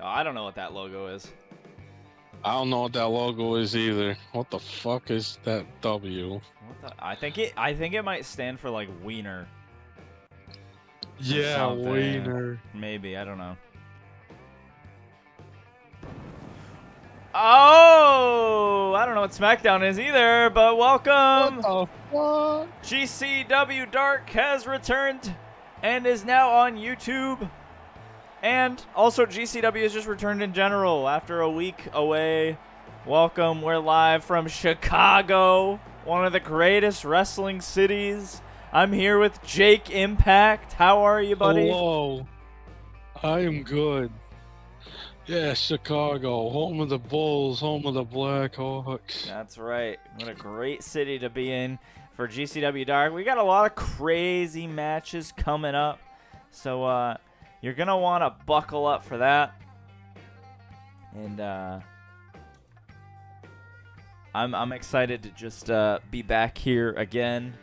Oh, I don't know what that logo is. I don't know what that logo is either. What the fuck is that W? What the? I think it. I think it might stand for like wiener. Yeah, something. wiener. Maybe I don't know. Oh, I don't know what SmackDown is either, but welcome. What the fuck? GCW Dark has returned and is now on YouTube. And also, GCW has just returned in general after a week away. Welcome. We're live from Chicago, one of the greatest wrestling cities. I'm here with Jake Impact. How are you, buddy? Hello. I am good. Yeah, Chicago, home of the Bulls, home of the Blackhawks. That's right. What a great city to be in for GCW Dark. We got a lot of crazy matches coming up. So uh, you're going to want to buckle up for that. And uh, I'm, I'm excited to just uh, be back here again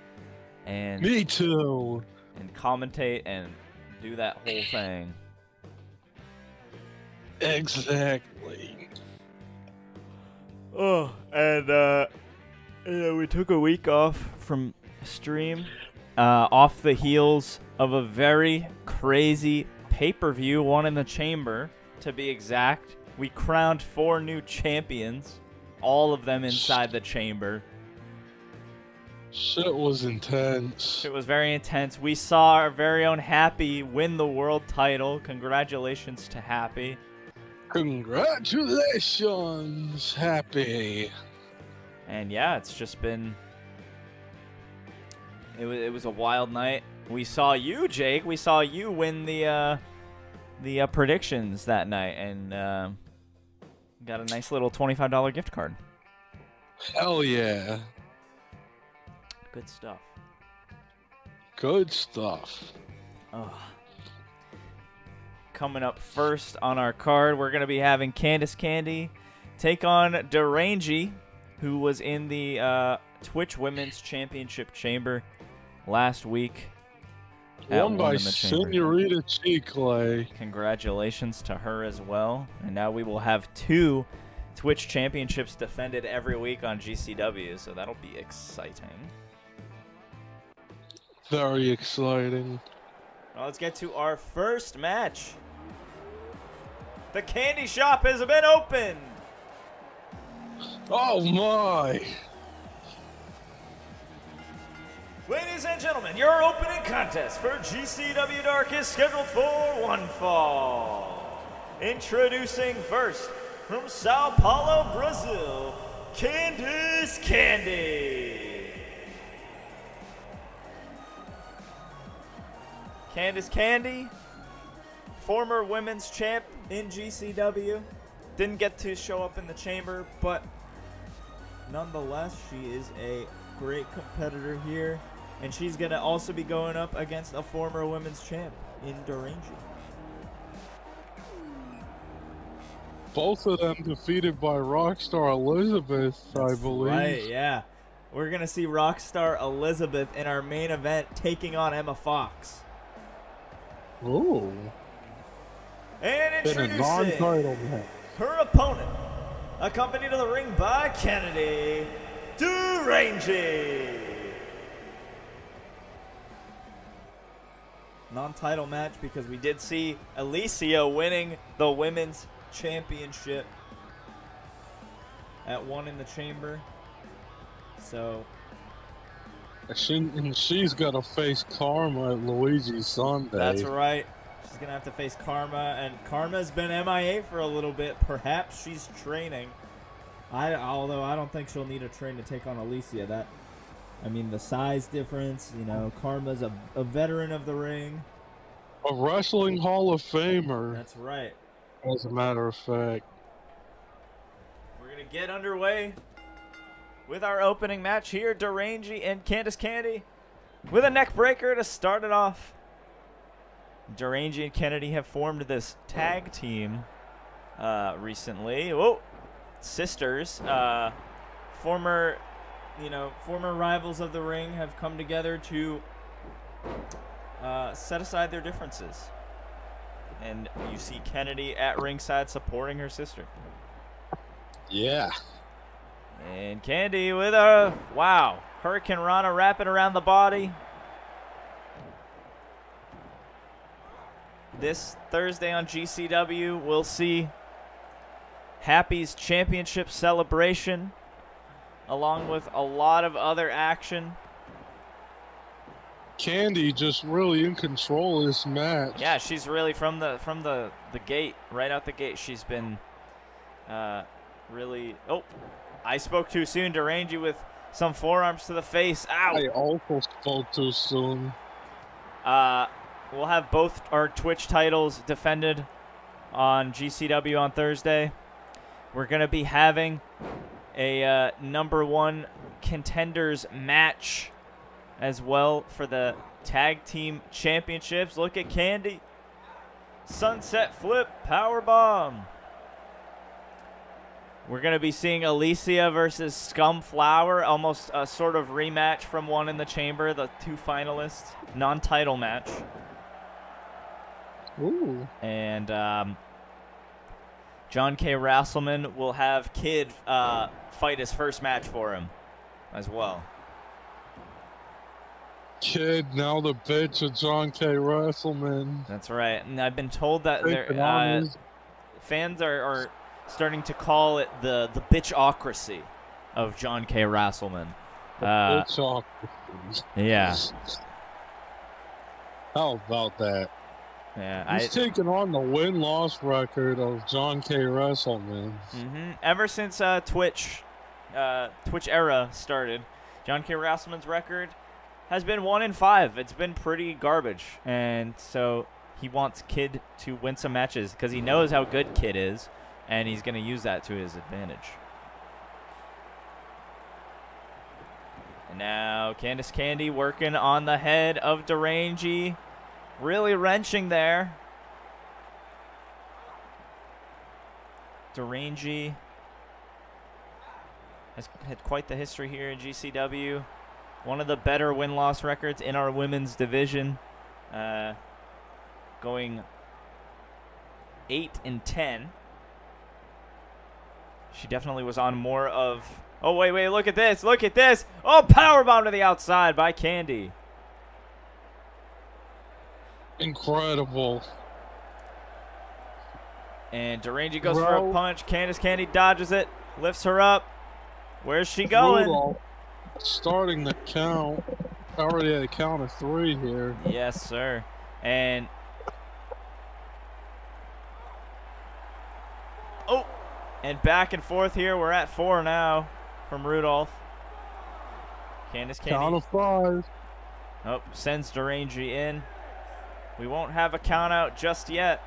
and, Me too. and commentate and do that whole thing. Exactly. Oh, and uh, yeah, we took a week off from stream, uh, off the heels of a very crazy pay-per-view, one in the chamber to be exact. We crowned four new champions, all of them inside the chamber. Shit was intense. It was very intense. We saw our very own Happy win the world title. Congratulations to Happy. Congratulations, happy. And yeah, it's just been. It was, it was a wild night. We saw you, Jake. We saw you win the uh, the uh, predictions that night, and uh, got a nice little twenty-five dollar gift card. Hell yeah. Good stuff. Good stuff. Ugh. Coming up first on our card, we're gonna be having Candice Candy take on Derangy, who was in the uh, Twitch Women's Championship Chamber last week. Won by One in the Chamber. Senorita Chicle. Congratulations to her as well. And now we will have two Twitch championships defended every week on GCW, so that'll be exciting. Very exciting. Well, let's get to our first match. The candy shop has been opened. Oh my! Ladies and gentlemen, your opening contest for GCW Dark is scheduled for one fall. Introducing first from Sao Paulo, Brazil, Candice Candy. Candice Candy, former women's champ in GCW, didn't get to show up in the chamber, but nonetheless, she is a great competitor here. And she's going to also be going up against a former women's champ in Durangi. Both of them defeated by Rockstar Elizabeth, I believe. Right, yeah. We're going to see Rockstar Elizabeth in our main event taking on Emma Fox. Ooh. And introducing her opponent, accompanied to the ring by Kennedy Durangi. Non-title match because we did see Alicia winning the women's championship at one in the chamber. So She, and she's got to face Karma at Luigi Sunday. that's right. She's gonna have to face Karma, and Karma's been MIA for a little bit. Perhaps she's training. I although I don't think she'll need a train to take on Alicia. That I mean the size difference. You know, Karma's a, a veteran of the ring. A Wrestling Hall of Famer, That's right. as a matter of fact. We're gonna get underway with our opening match here. Derangy and Candice Candy with a neck breaker to start it off. Derangy and Kennedy have formed this tag team uh, recently. Whoa, sisters, uh, former, you know, former rivals of the ring have come together to uh, set aside their differences. And you see Kennedy at ringside supporting her sister. Yeah. And Candy with a wow. hurricanrana wrapping around the body. This Thursday on GCW, we'll see Happy's championship celebration along with a lot of other action. Candy just really in control of this match. Yeah, she's really from the from the the gate, right out the gate. She's been uh, really. Oh, I spoke too soon. Derangy with some forearms to the face. Ow! I also spoke too soon. Uh, we'll have both our Twitch titles defended on GCW on Thursday. We're gonna be having a uh, number one contenders match as well for the tag team championships. Look at Candy. Sunset flip power bomb. We're going to be seeing Alicia versus Scum Flower, almost a sort of rematch from one in the chamber, the two finalists, non-title match. Ooh. And um, John K. Rasselman will have Kid uh, fight his first match for him as well. Kid, now the bitch of John K. Rasselman. That's right. And I've been told that there, uh, fans are, are starting to call it the the bitchocracy of John K. Rasselman. Uh, yeah, How about that? Yeah. He's I, taking on the win-loss record of John K. Rasselman. hmm Ever since uh, Twitch, uh, Twitch era started, John K. Rasselman's record has been one in five. It's been pretty garbage, and so he wants Kid to win some matches because he knows how good Kid is, and he's going to use that to his advantage. And now Candice Candy working on the head of Derangy, really wrenching there. Derangy has had quite the history here in GCW. One of the better win loss records in our women's division. Uh, going 8 and 10. She definitely was on more of. Oh, wait, wait, look at this. Look at this. Oh, powerbomb to the outside by Candy. Incredible. And Derangy goes for a punch. Candice Candy dodges it, lifts her up. Where's she going? Rudolph starting the count. Already at a count of three here. Yes, sir. And oh, and back and forth here. We're at four now from Rudolph. Candice Count Candy. of five. Oh, sends Derangy in. We won't have a count out just yet.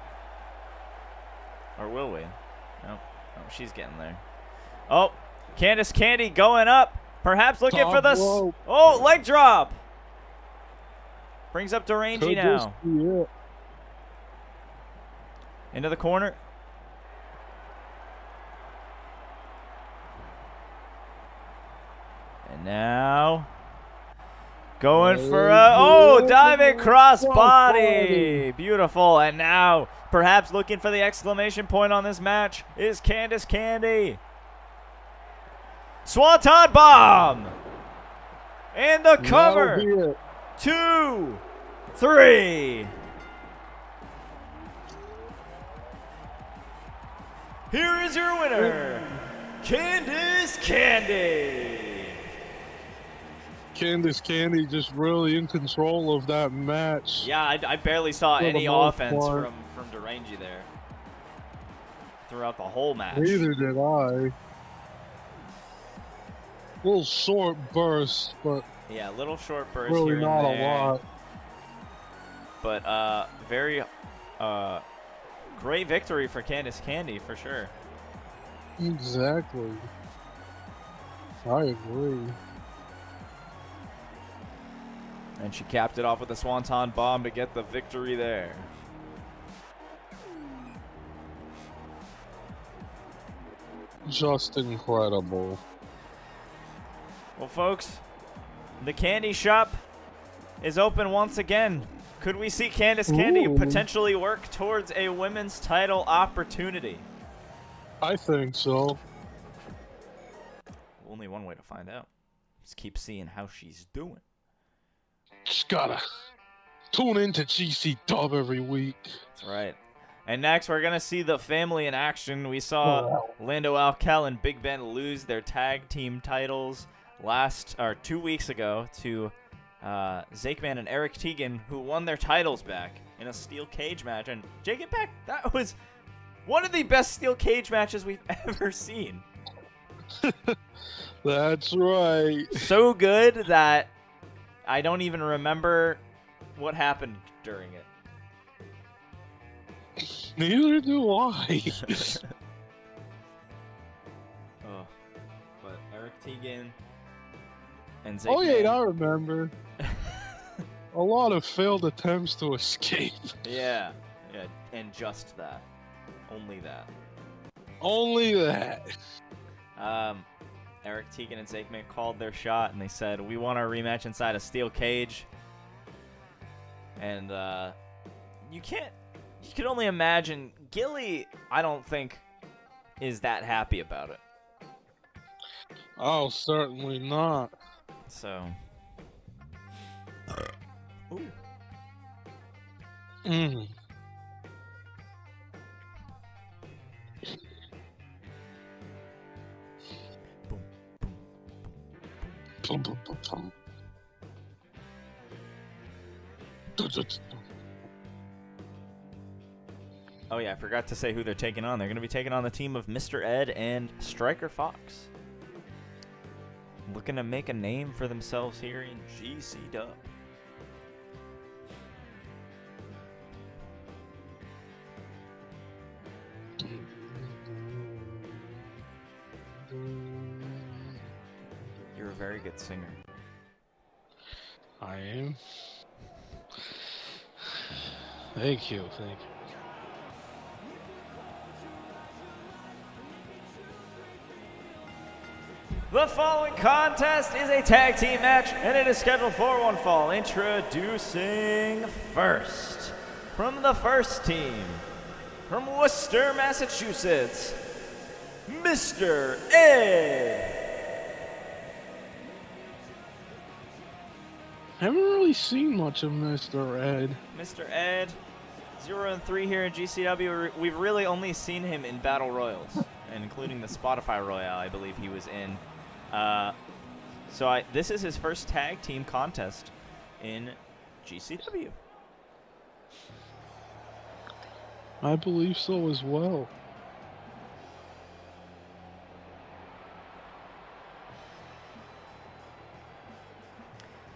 Or will we? No. Oh, she's getting there. Oh, Candice Candy going up. Perhaps looking for the. rope. Oh, leg drop. Brings up Derangy now. Into the corner. And now going for a oh diving cross body. Beautiful. And now perhaps looking for the exclamation point on this match is Candice Candy. Swanton bomb. And the cover. Two. Three. Here is your winner, Candice Candy. Candice Candy just really in control of that match. Yeah, I, I barely saw any offense part. from from Derangy there throughout the whole match. Neither did I. Little short burst, but Yeah, little short burst really here not a lot. but uh, very uh, great victory for Candice Candy for sure. Exactly. I agree. And she capped it off with a swanton bomb to get the victory there. Just incredible. Well, folks, the candy shop is open once again Could we see Candice Candy Ooh. potentially work towards a women's title opportunity? I think so. Only one way to find out. Just keep seeing how she's doing. Just gotta tune into GC Dub every week. That's right. And next, we're gonna see the family in action. We saw Wow. Lando Alcal and Big Ben lose their tag team titles last or two weeks ago to uh, Zakeman and Eric Tegan, who won their titles back in a steel cage match. And Jake Impact, that was one of the best steel cage matches we've ever seen. That's right. So good that I don't even remember what happened during it. Neither do I. Oh, but Eric Tegan and Zakeman. oh yeah, I remember. A lot of failed attempts to escape. Yeah, yeah, and just that, only that. Only that. Um, Eric Tegan and Zakeman called their shot, and they said, "We want our rematch inside a steel cage." And uh, you can't, you can only imagine. Gilly, I don't think, is that happy about it. Oh, certainly not. So. Ooh. Mm. Oh yeah, I forgot to say who they're taking on. They're going to be taking on the team of Mr. Ed and Striker Fox. Looking to make a name for themselves here in GC very good singer. I am. Thank you, thank you. The following contest is a tag team match, and it is scheduled for one fall. Introducing first, from the first team, from Worcester, Massachusetts, Mr. Ed. I haven't really seen much of Mr. Ed. Mr. Ed, zero and three here in GCW. We've really only seen him in battle royals, including the Spotify Royale, I believe he was in. Uh, so I, this is his first tag team contest in GCW. I believe so as well.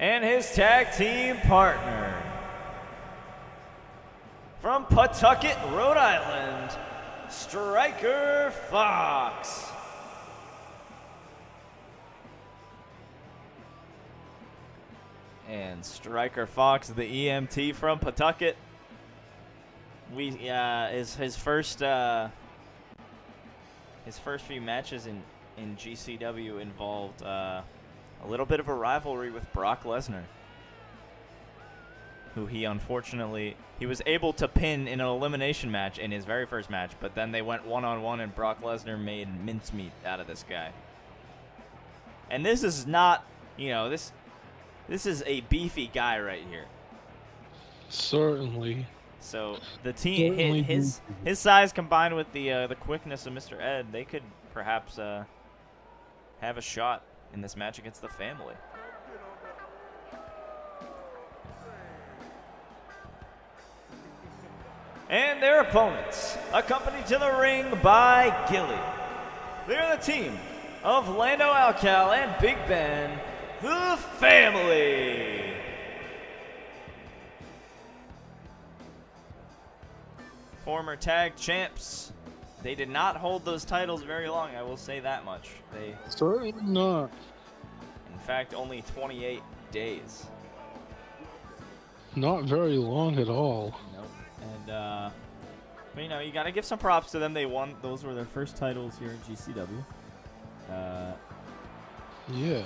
And his tag team partner from Pawtucket, Rhode Island, Striker Fox. And Striker Fox, the EMT from Pawtucket. We uh, is his first uh, his first few matches in in GCW involved uh, a little bit of a rivalry with Brock Lesnar, who he unfortunately he was able to pin in an elimination match in his very first match, but then they went one on one and Brock Lesnar made mincemeat out of this guy. And this is not, you know, this this is a beefy guy right here. Certainly. So the team, Certainly his his size combined with the uh, the quickness of Mr. Ed, they could perhaps uh, have a shot in this match against the family. And their opponents, accompanied to the ring by Gilly. They're the team of Lando Alcal and Big Ben, the family. Former tag champs. They did not hold those titles very long, I will say that much. They, Certainly not. in fact, only 28 days. Not very long at all. Nope. And uh, but you know, you got to give some props to them. They won; those were their first titles here in GCW. Uh, Yeah.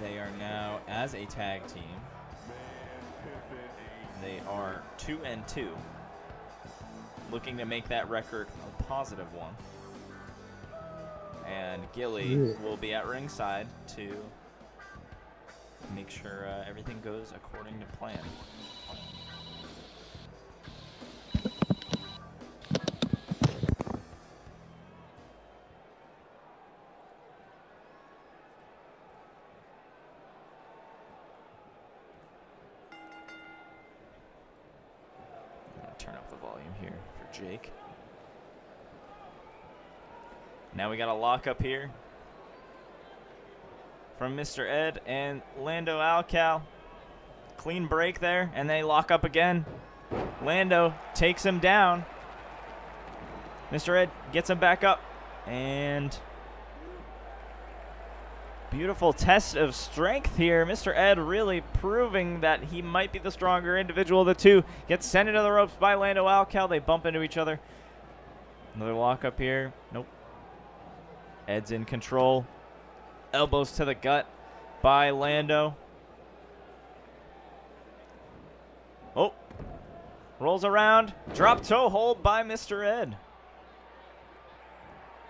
they are now as a tag team. They are two and two, looking to make that record positive one. And Gilly will be at ringside to make sure uh, everything goes according to plan. Now we got a lock up here from Mr. Ed and Lando Alcal. Clean break there, and they lock up again. Lando takes him down. Mr. Ed gets him back up, and beautiful test of strength here. Mr. Ed really proving that he might be the stronger individual of the two. Gets sent into the ropes by Lando Alcal. They bump into each other. Another lock up here. Nope. Ed's in control. Elbows to the gut by Lando. Oh. Rolls around. Drop toe hold by Mr. Ed.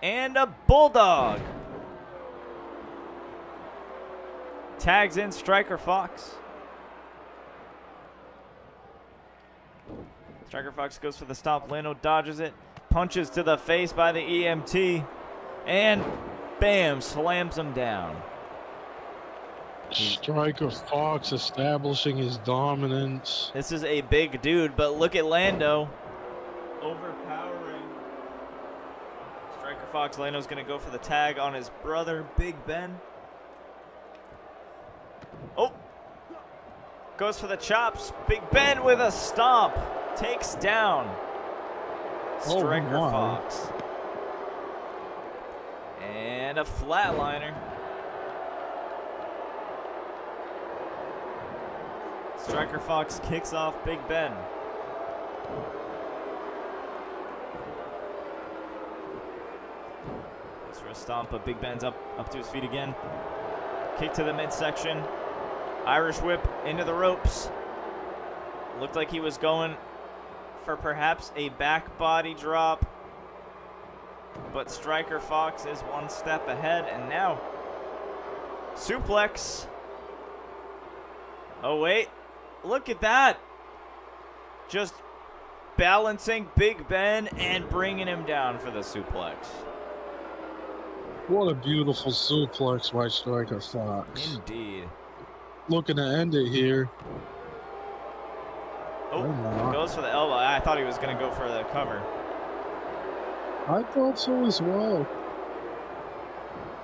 And a bulldog. Tags in Striker Fox. Striker Fox goes for the stop. Lando dodges it. Punches to the face by the EMT. And bam, slams him down. Striker Fox establishing his dominance. This is a big dude, but look at Lando. Overpowering. Striker Fox, Lando's going to go for the tag on his brother, Big Ben. Oh. Goes for the chops. Big Ben with a stomp. Takes down Oh, Striker my. Fox. And a flatliner. Striker Fox kicks off Big Ben. Goes for a stomp, but Big Ben's up, up to his feet again. Kick to the midsection. Irish whip into the ropes. Looked like he was going for perhaps a back body drop. But Striker Fox is one step ahead, and now suplex. Oh, wait. Look at that. Just balancing Big Ben and bringing him down for the suplex. What a beautiful suplex by Striker Fox. Indeed. Looking to end it here. Oh, goes for the elbow. I thought he was going to go for the cover. I thought so as well.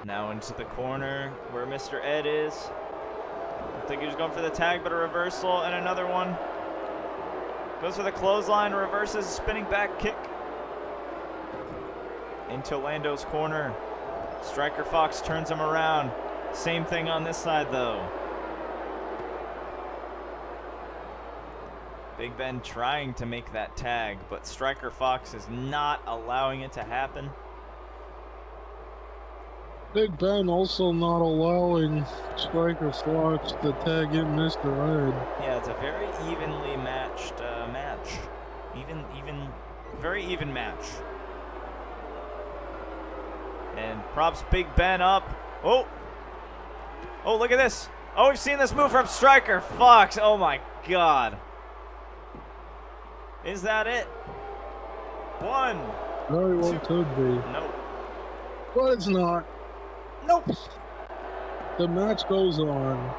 Now into the corner where Mr. Ed is. I think he was going for the tag, but a reversal and another one. Goes for the clothesline, reverses, spinning back kick. Into Lando's corner. Striker Fox turns him around. Same thing on this side, though. Big Ben trying to make that tag, but Striker Fox is not allowing it to happen. Big Ben also not allowing Striker Fox to tag in Mr. Ed. Yeah, it's a very evenly matched uh, match. Even, even, very even match. And props Big Ben up. Oh, oh, look at this. Oh, we've seen this move from Striker Fox. Oh my God. Is that it? One. Very well could be. Nope. But it's not. Nope. The match goes on.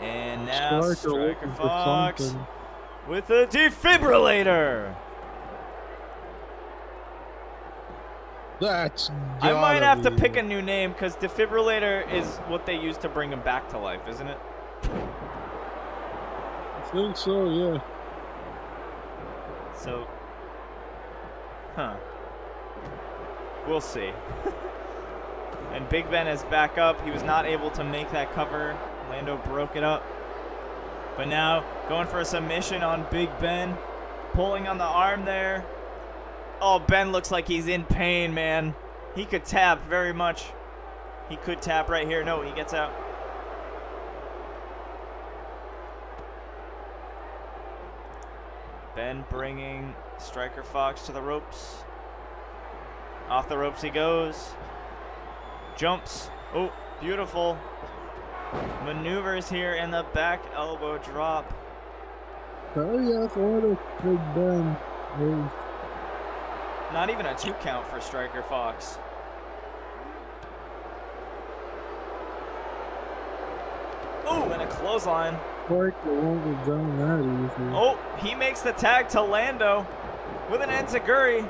And now Striker Striker Fox with a defibrillator. That's I might have to pick a new name because defibrillator is what they use to bring him back to life, isn't it? Think so, yeah. So, huh? We'll see. and Big Ben is back up. He was not able to make that cover. Lando broke it up. But now going for a submission on Big Ben, pulling on the arm there. Oh, Ben looks like he's in pain, man. He could tap very much. He could tap right here. No, he gets out. Ben bringing Striker Fox to the ropes. Off the ropes he goes. Jumps. Oh, beautiful. Maneuvers here in the back elbow drop. Oh, yeah, what a Big Ben. is. Not even a two count for Striker Fox. Oh, and a clothesline. The won't have that. Oh, he makes the tag to Lando with an enziguri.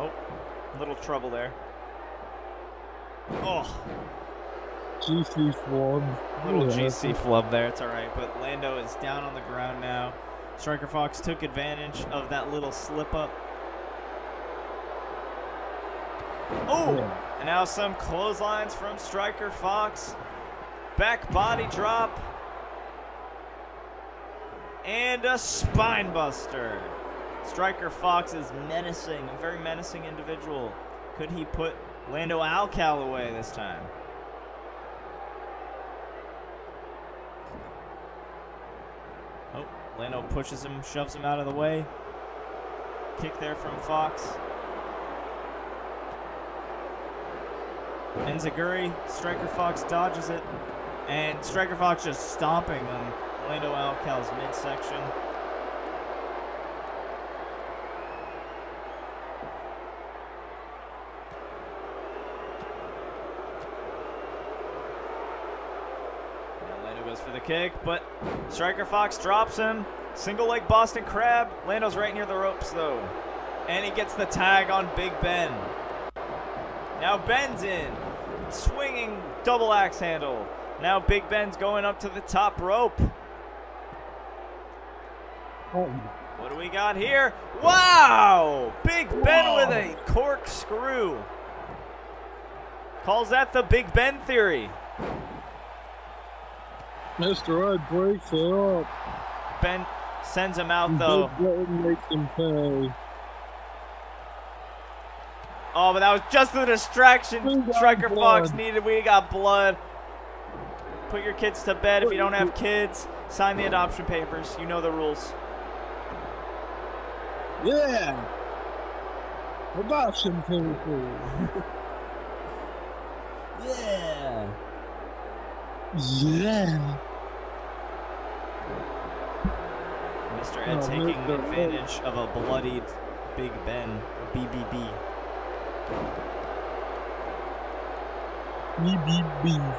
Oh, little trouble there. Oh, GC flub. little Yeah. GC flub there. It's all right, but Lando is down on the ground now. Striker Fox took advantage of that little slip up. Oh, Yeah. and now some clotheslines from Striker Fox. Back body drop. And a spine buster. Striker Fox is menacing, a very menacing individual. Could he put Lando Alcal away this time? Oh, Lando pushes him, shoves him out of the way. Kick there from Fox. Enziguri, Striker Fox dodges it, and Striker Fox just stomping on Lando Alcal's midsection. Lando goes for the kick, but Striker Fox drops him. Single leg Boston Crab. Lando's right near the ropes though. And he gets the tag on Big Ben. Now Ben's in. Swinging double axe handle. Now Big Ben's going up to the top rope. Oh, What do we got here? Wow! Big Ben with a corkscrew. Calls that the Big Ben theory. Mr. Ed breaks it up. Ben sends him out though. Big Ben makes him pay. Oh, but that was just the distraction got Striker Fox needed. We got blood. Put your kids to bed if you don't have kids. Sign the adoption papers. You know the rules. Yeah. Adoption paper. Yeah. Yeah. Mr. Ed Oh, taking. Advantage of a bloodied Big Ben, BBB. BBB.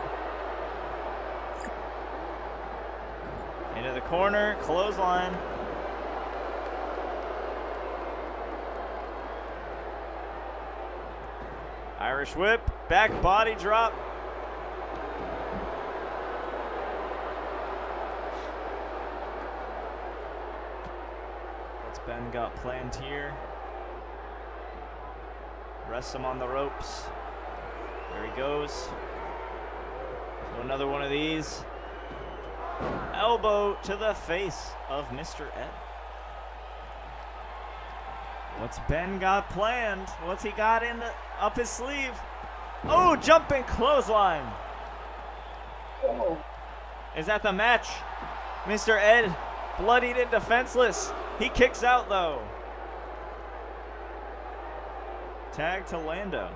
Into the corner, clothesline. Irish whip, back body drop. What's Ben got planned here? Rests him on the ropes. There he goes. So another one of these. Elbow to the face of Mr. Ed. What's Ben got planned? What's he got in the, up his sleeve? Oh, jumping clothesline. Is that the match? Mr. Ed, bloodied and defenseless. He kicks out though. Tag to Lando.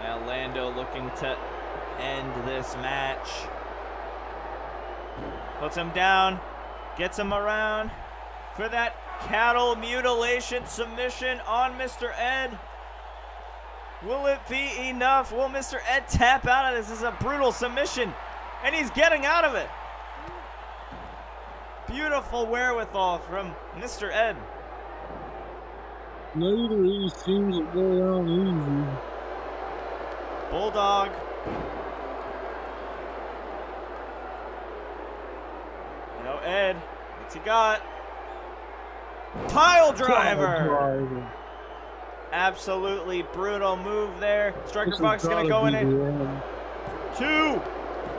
Now Lando looking to end this match. Puts him down, gets him around for that cattle mutilation submission on Mr. Ed. Will it be enough? Will Mr. Ed tap out of this? This is a brutal submission, and he's getting out of it. Beautiful wherewithal from Mr. Ed. Neither of these seems to go down easy. Bulldog. No, Ed. What's he got? Pile driver. Driver. Absolutely brutal move there. Striker This Fox has gonna go in it. Two.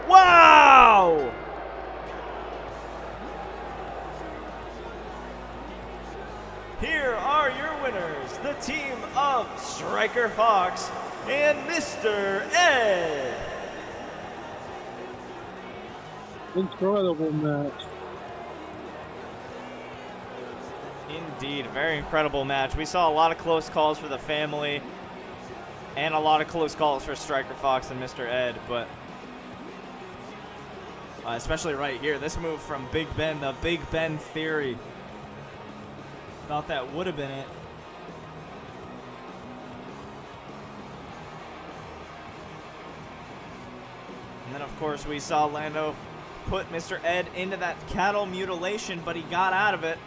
Wow! Here are your winners, the team of Striker Fox and Mr. Ed. Incredible match. Indeed, a very incredible match. We saw a lot of close calls for the family and a lot of close calls for Striker Fox and Mr. Ed, but uh, especially right here, this move from Big Ben, the Big Ben theory. Thought that would have been it. And then, of course, we saw Lando put Mr. Ed into that cattle mutilation, but he got out of it.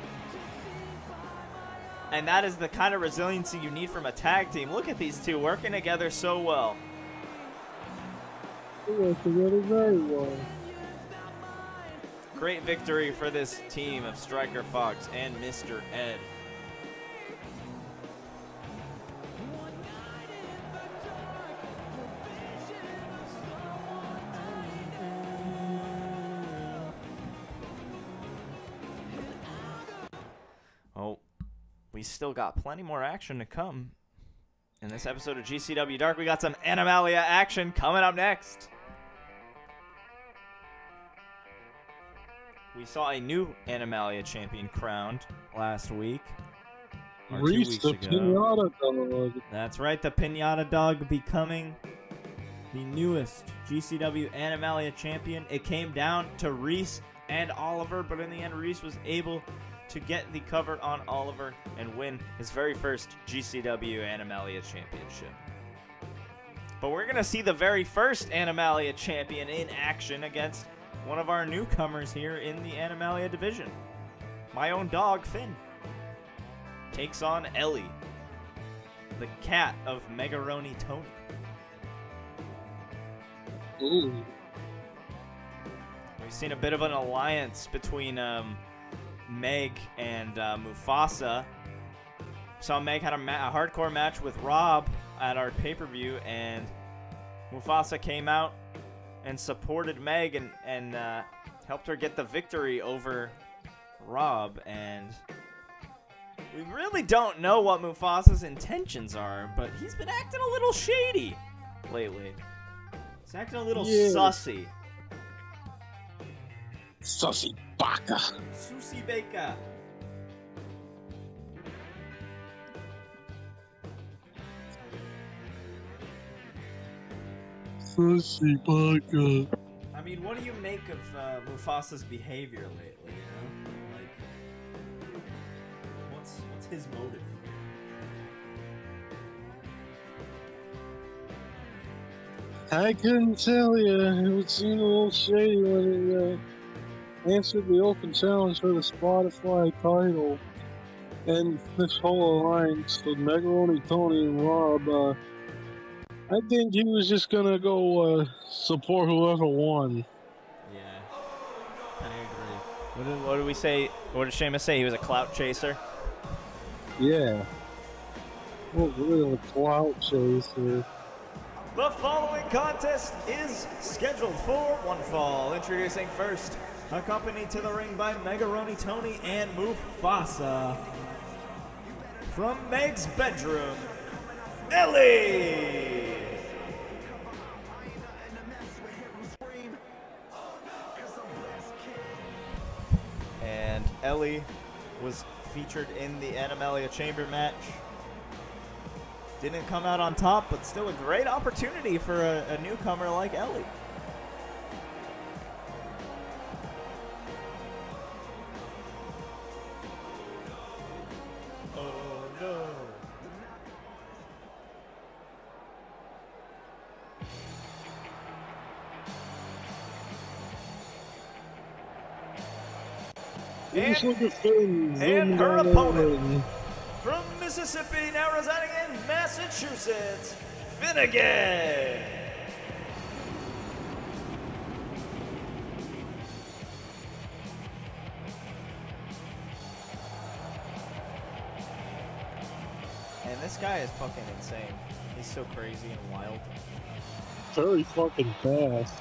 And that is the kind of resiliency you need from a tag team. Look at these two working together so well. They work together very well. Great victory for this team of Striker Fox and Mr. Ed. We still got plenty more action to come. In this episode of GCW Dark, we got some Animalia action coming up next. We saw a new Animalia champion crowned last week. Or two Reese weeks the ago. pinata dog. That's right, the Pinata Dog becoming the newest GCW Animalia champion. It came down to Reese and Oliver, but in the end, Reese was able to get the cover on Oliver and win his very first GCW Animalia championship. But we're going to see the very first Animalia champion in action against one of our newcomers here in the Animalia division. My own dog, Finn, takes on Ellie the cat of Megaroni Tony. Ooh. We've seen a bit of an alliance between um, Meg and uh, Mufasa. Saw Meg had a, ma- a hardcore match with Rob at our pay per view, and Mufasa came out and supported Meg and, and uh, helped her get the victory over Rob. And we really don't know what Mufasa's intentions are, but he's been acting a little shady lately. He's acting a little Yeah. sussy. Sussy baka. Susie Baker. Sussy baka. I mean, what do you make of uh, Mufasa's behavior lately? You know, like, what's what's his motive? I couldn't tell you. It would seem a little shady when he uh, answered the open challenge for the Spotify title. And this whole alliance with Megaroni, Tony, and Rob, uh, I think he was just gonna go uh, support whoever won. Yeah, I agree. What did, what did we say? What did Sheamus say? He was a clout chaser. Yeah. What real clout chaser. The following contest is scheduled for one fall. Introducing first, accompanied to the ring by Megaroni Tony and Mufasa. From Meg's bedroom, Ellie! And Ellie was featured in the Animalia Chamber match didn't come out on top, but still a great opportunity for a, a newcomer like Ellie. And look at Finn. and her opponent. from Mississippi, now residing in Massachusetts, Finnegan. And this guy is fucking insane. He's so crazy and wild. Very fucking fast.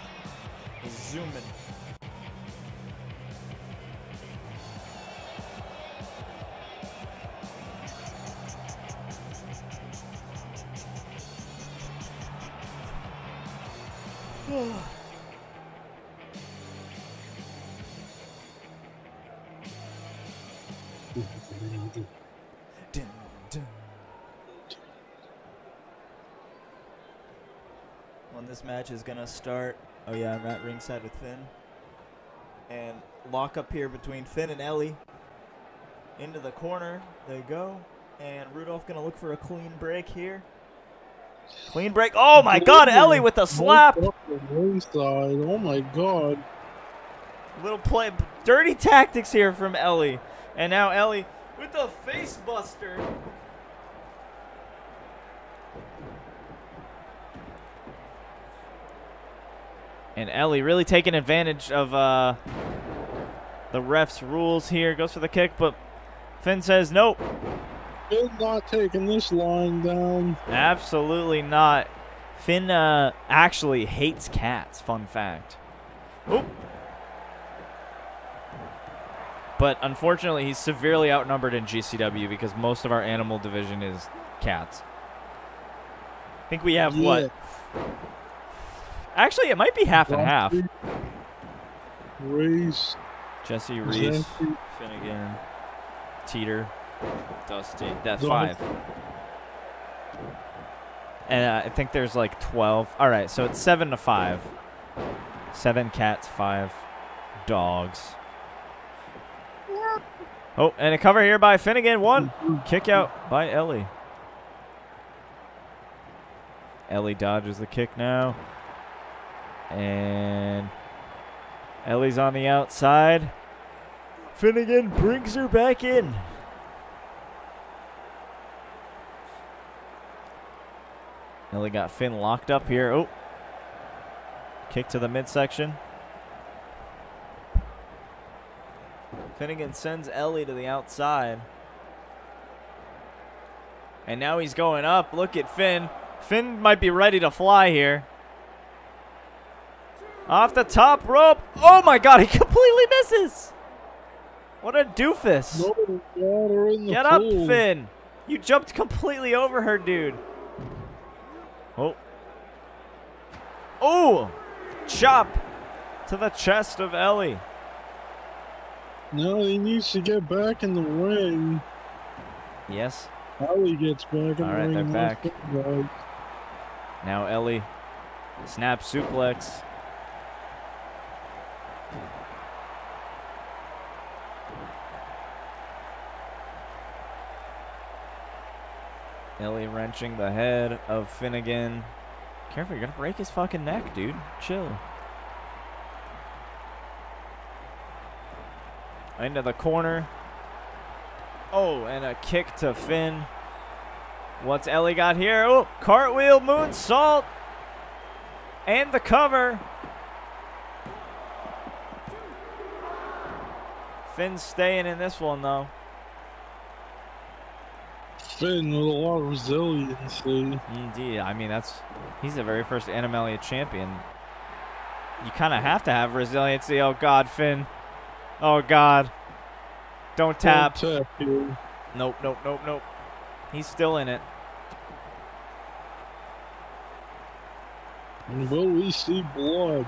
He's zooming. Match is gonna start, oh yeah, I'm at ringside with Finn, and lock up here between Finn and Ellie. Into the corner they go, and Rudolph gonna look for a clean break here. Clean break. Oh my God, Ellie with a slap. Right up the wayside. Oh my god. Little play, dirty tactics here from Ellie, and now Ellie with the face buster. And Ellie really taking advantage of uh, the ref's rules here. Goes for the kick, but Finn says nope. Finn not taking this line down. Absolutely not. Finn uh, actually hates cats. Fun fact. Oop. But unfortunately, he's severely outnumbered in GCW because most of our animal division is cats. I think we have what? Actually, it might be half and half. Reese. Jesse Reese, Finnegan, Teeter, Dusty. That's five. And uh, I think there's like 12. All right, so it's seven to five. Seven cats, five dogs. Oh, and a cover here by Finnegan. One. Kick out by Ellie. Ellie dodges the kick now. And Ellie's on the outside. Finnegan brings her back in. Ellie got Finn locked up here. Oh. Kick to the midsection. Finnegan sends Ellie to the outside. And now he's going up. Look at Finn. Finn might be ready to fly here. Off the top rope. Oh my god, he completely misses. What a doofus. No water in the Get up, pool. Finn. You jumped completely over her, dude. Oh. Oh! Chop to the chest of Ellie. Now he needs to get back in the ring. Yes. Ellie gets back in All the right, ring. they're back. Now Ellie. Snap suplex. Ellie wrenching the head of Finnegan. Careful, you're gonna break his fucking neck, dude. Chill. Into the corner. Oh, and a kick to Finn. What's Ellie got here? Oh, cartwheel moonsault. And the cover. Finn's staying in this one, though. Finn with a lot of resiliency. Indeed. I mean, that's he's the very first Animalia champion. You kind of have to have resiliency. Oh, God, Finn. Oh, God. Don't tap. Don't tap. Nope, nope, nope, nope. He's still in it. And will we see blood?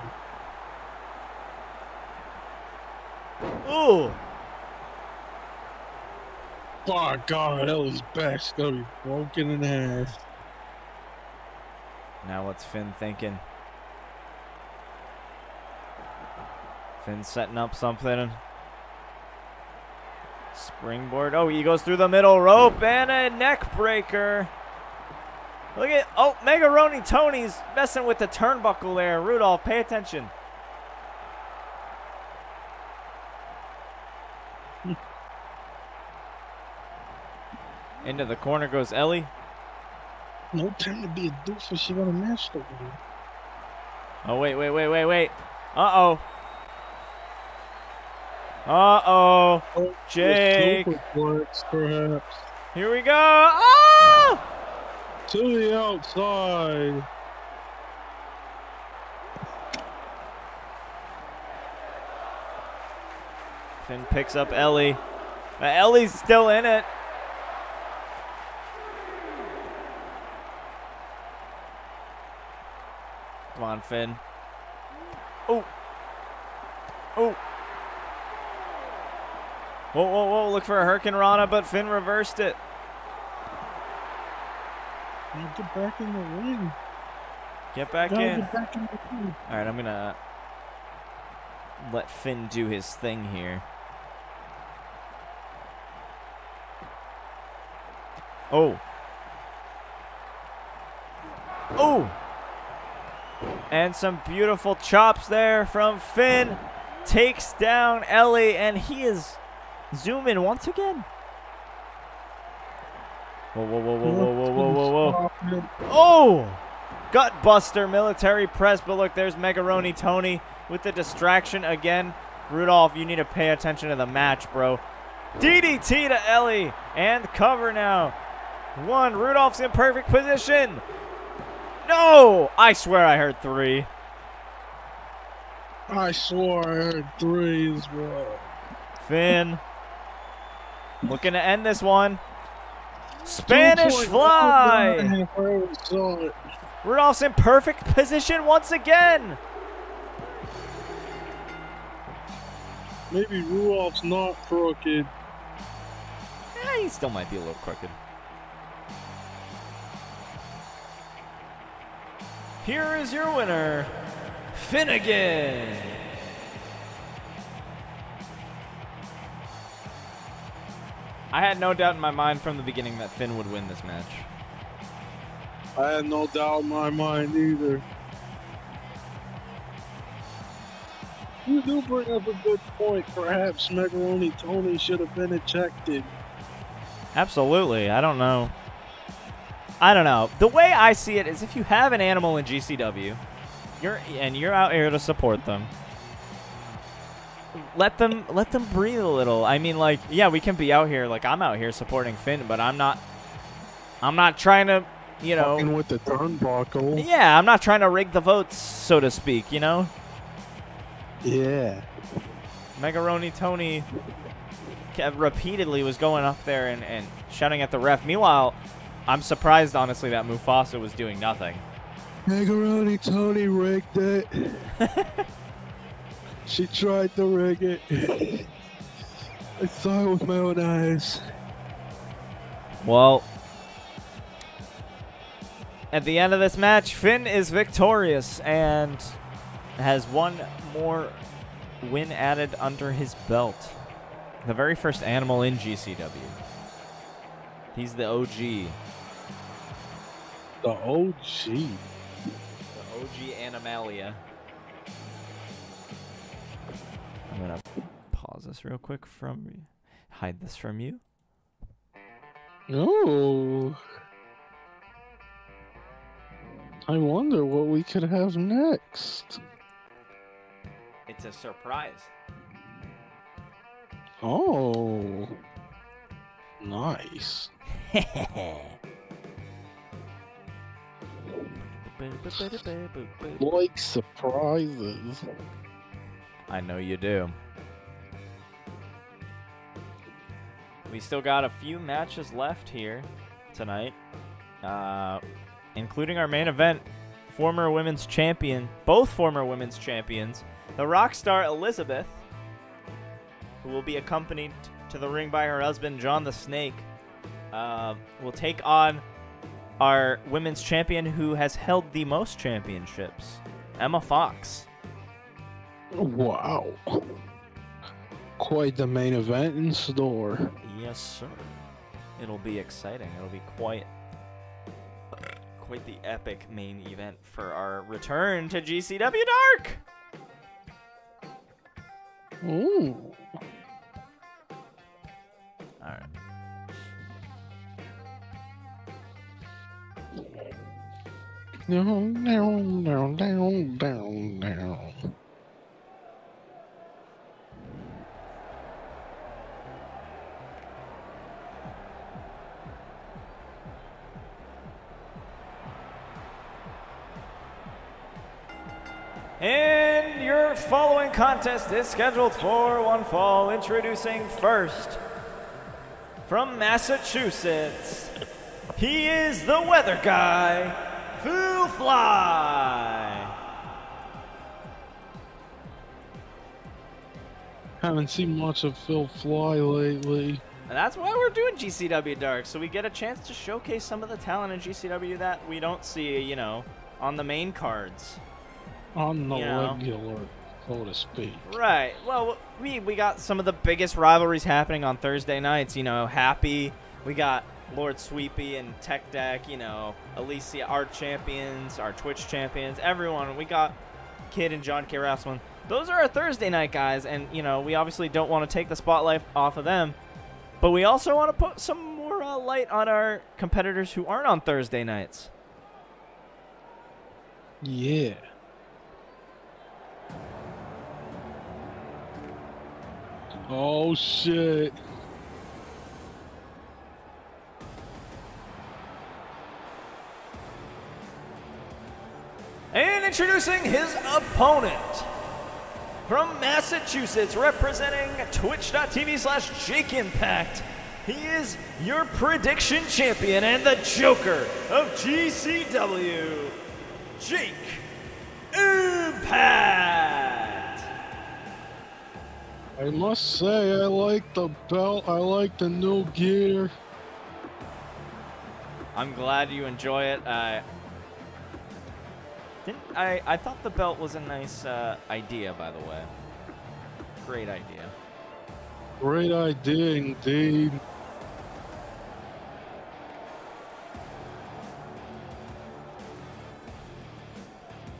Ooh. Oh God, Ellie's back's gonna be broken in half. Now what's Finn thinking? Finn setting up something. Springboard. Oh, he goes through the middle rope and a neck breaker. Look at oh Megaroni Tony's messing with the turnbuckle there. Rudolph, pay attention. Into the corner goes Ellie. No time to be a doofus. She got a match to win. Oh wait, wait, wait, wait, wait. Uh oh. Uh oh. Oh, Jake. Superplex, perhaps. Here we go. Ah! To the outside. Finn picks up Ellie. Ellie's still in it. Come Finn. Oh. Oh. Whoa, whoa, whoa. Look for a hurricanrana, but Finn reversed it. You get back in the ring. Get back in. get back in the ring. All right, I'm going to let Finn do his thing here. Oh. Oh. And some beautiful chops there from Finn. Takes down Ellie, and he is zooming once again. Whoa, whoa, whoa, whoa, whoa, whoa, whoa, whoa, whoa. Oh! Gutbuster military press, but look, there's Megaroni Tony with the distraction again. Rudolph, you need to pay attention to the match, bro. DDT to Ellie and cover now. One, Rudolph's in perfect position. No! I swear I heard three. I swore I heard three as well. Finn. Looking to end this one. Spanish fly. I already saw it. Rudolph's in perfect position once again. Maybe Rudolph's not crooked. Yeah, he still might be a little crooked. Here is your winner, Finnegan. I had no doubt in my mind from the beginning that Finn would win this match. I had no doubt in my mind either. You do bring up a good point. Perhaps Macaroni Tony should have been ejected. Absolutely. I don't know. I don't know. The way I see it is if you have an animal in GCW, you're and you're out here to support them. Let them let them breathe a little. I mean like, yeah, we can be out here like I'm out here supporting Finn, but I'm not I'm not trying to, you know, Fucking with the turnbuckle. yeah, I'm not trying to rig the votes, so to speak, you know? Yeah. Megaroni Tony repeatedly was going up there and, and shouting at the ref. Meanwhile, I'm surprised, honestly, that Mufasa was doing nothing. Macaroni Tony rigged it. she tried to rig it. I saw it with my own eyes. Well, at the end of this match, Finn is victorious and has one more win added under his belt. The very first animal in GCW. He's the OG. The OG. The OG. OG Animalia. I'm gonna pause this real quick from hide this from you. Oh. I wonder what we could have next. It's a surprise. Oh. Nice. Like surprises. I know you do. We still got a few matches left here tonight, uh, including our main event. Former women's champion, both former women's champions, the rock star Elizabeth, who will be accompanied to the ring by her husband John the Snake, uh, will take on our women's champion who has held the most championships, Emma Fox. Wow. Quite the main event in store. Yes, sir. It'll be exciting. It'll be quite quite the epic main event for our return to GCW Dark. Ooh. All right. Down, down, down, down, down, down. And your following contest is scheduled for one fall. Introducing first from Massachusetts, he is the weather guy, Foo Fly. Haven't seen much of Phil Fly lately. And that's why we're doing GCW Dark, so we get a chance to showcase some of the talent in GCW that we don't see, you know, on the main cards. On the You know. regular, so to speak. Right. Well, we we got some of the biggest rivalries happening on Thursday nights. You know, Happy. We got Lord Sweepy and Tech Deck. You know, Alicia, our champions, our Twitch champions, everyone. We got Kid and John K. Wrestling. Those are our Thursday night guys, and you know, we obviously don't want to take the spotlight off of them, but we also want to put some more uh, light on our competitors who aren't on Thursday nights. Yeah. Oh shit. And introducing his opponent from Massachusetts, representing twitch.tv slash Jake Impact. He is your prediction champion and the Joker of GCW, Jake Impact. I must say, I like the belt. I like the new gear. I'm glad you enjoy it. I didn't. I I thought the belt was a nice uh, idea, by the way. Great idea. Great idea indeed.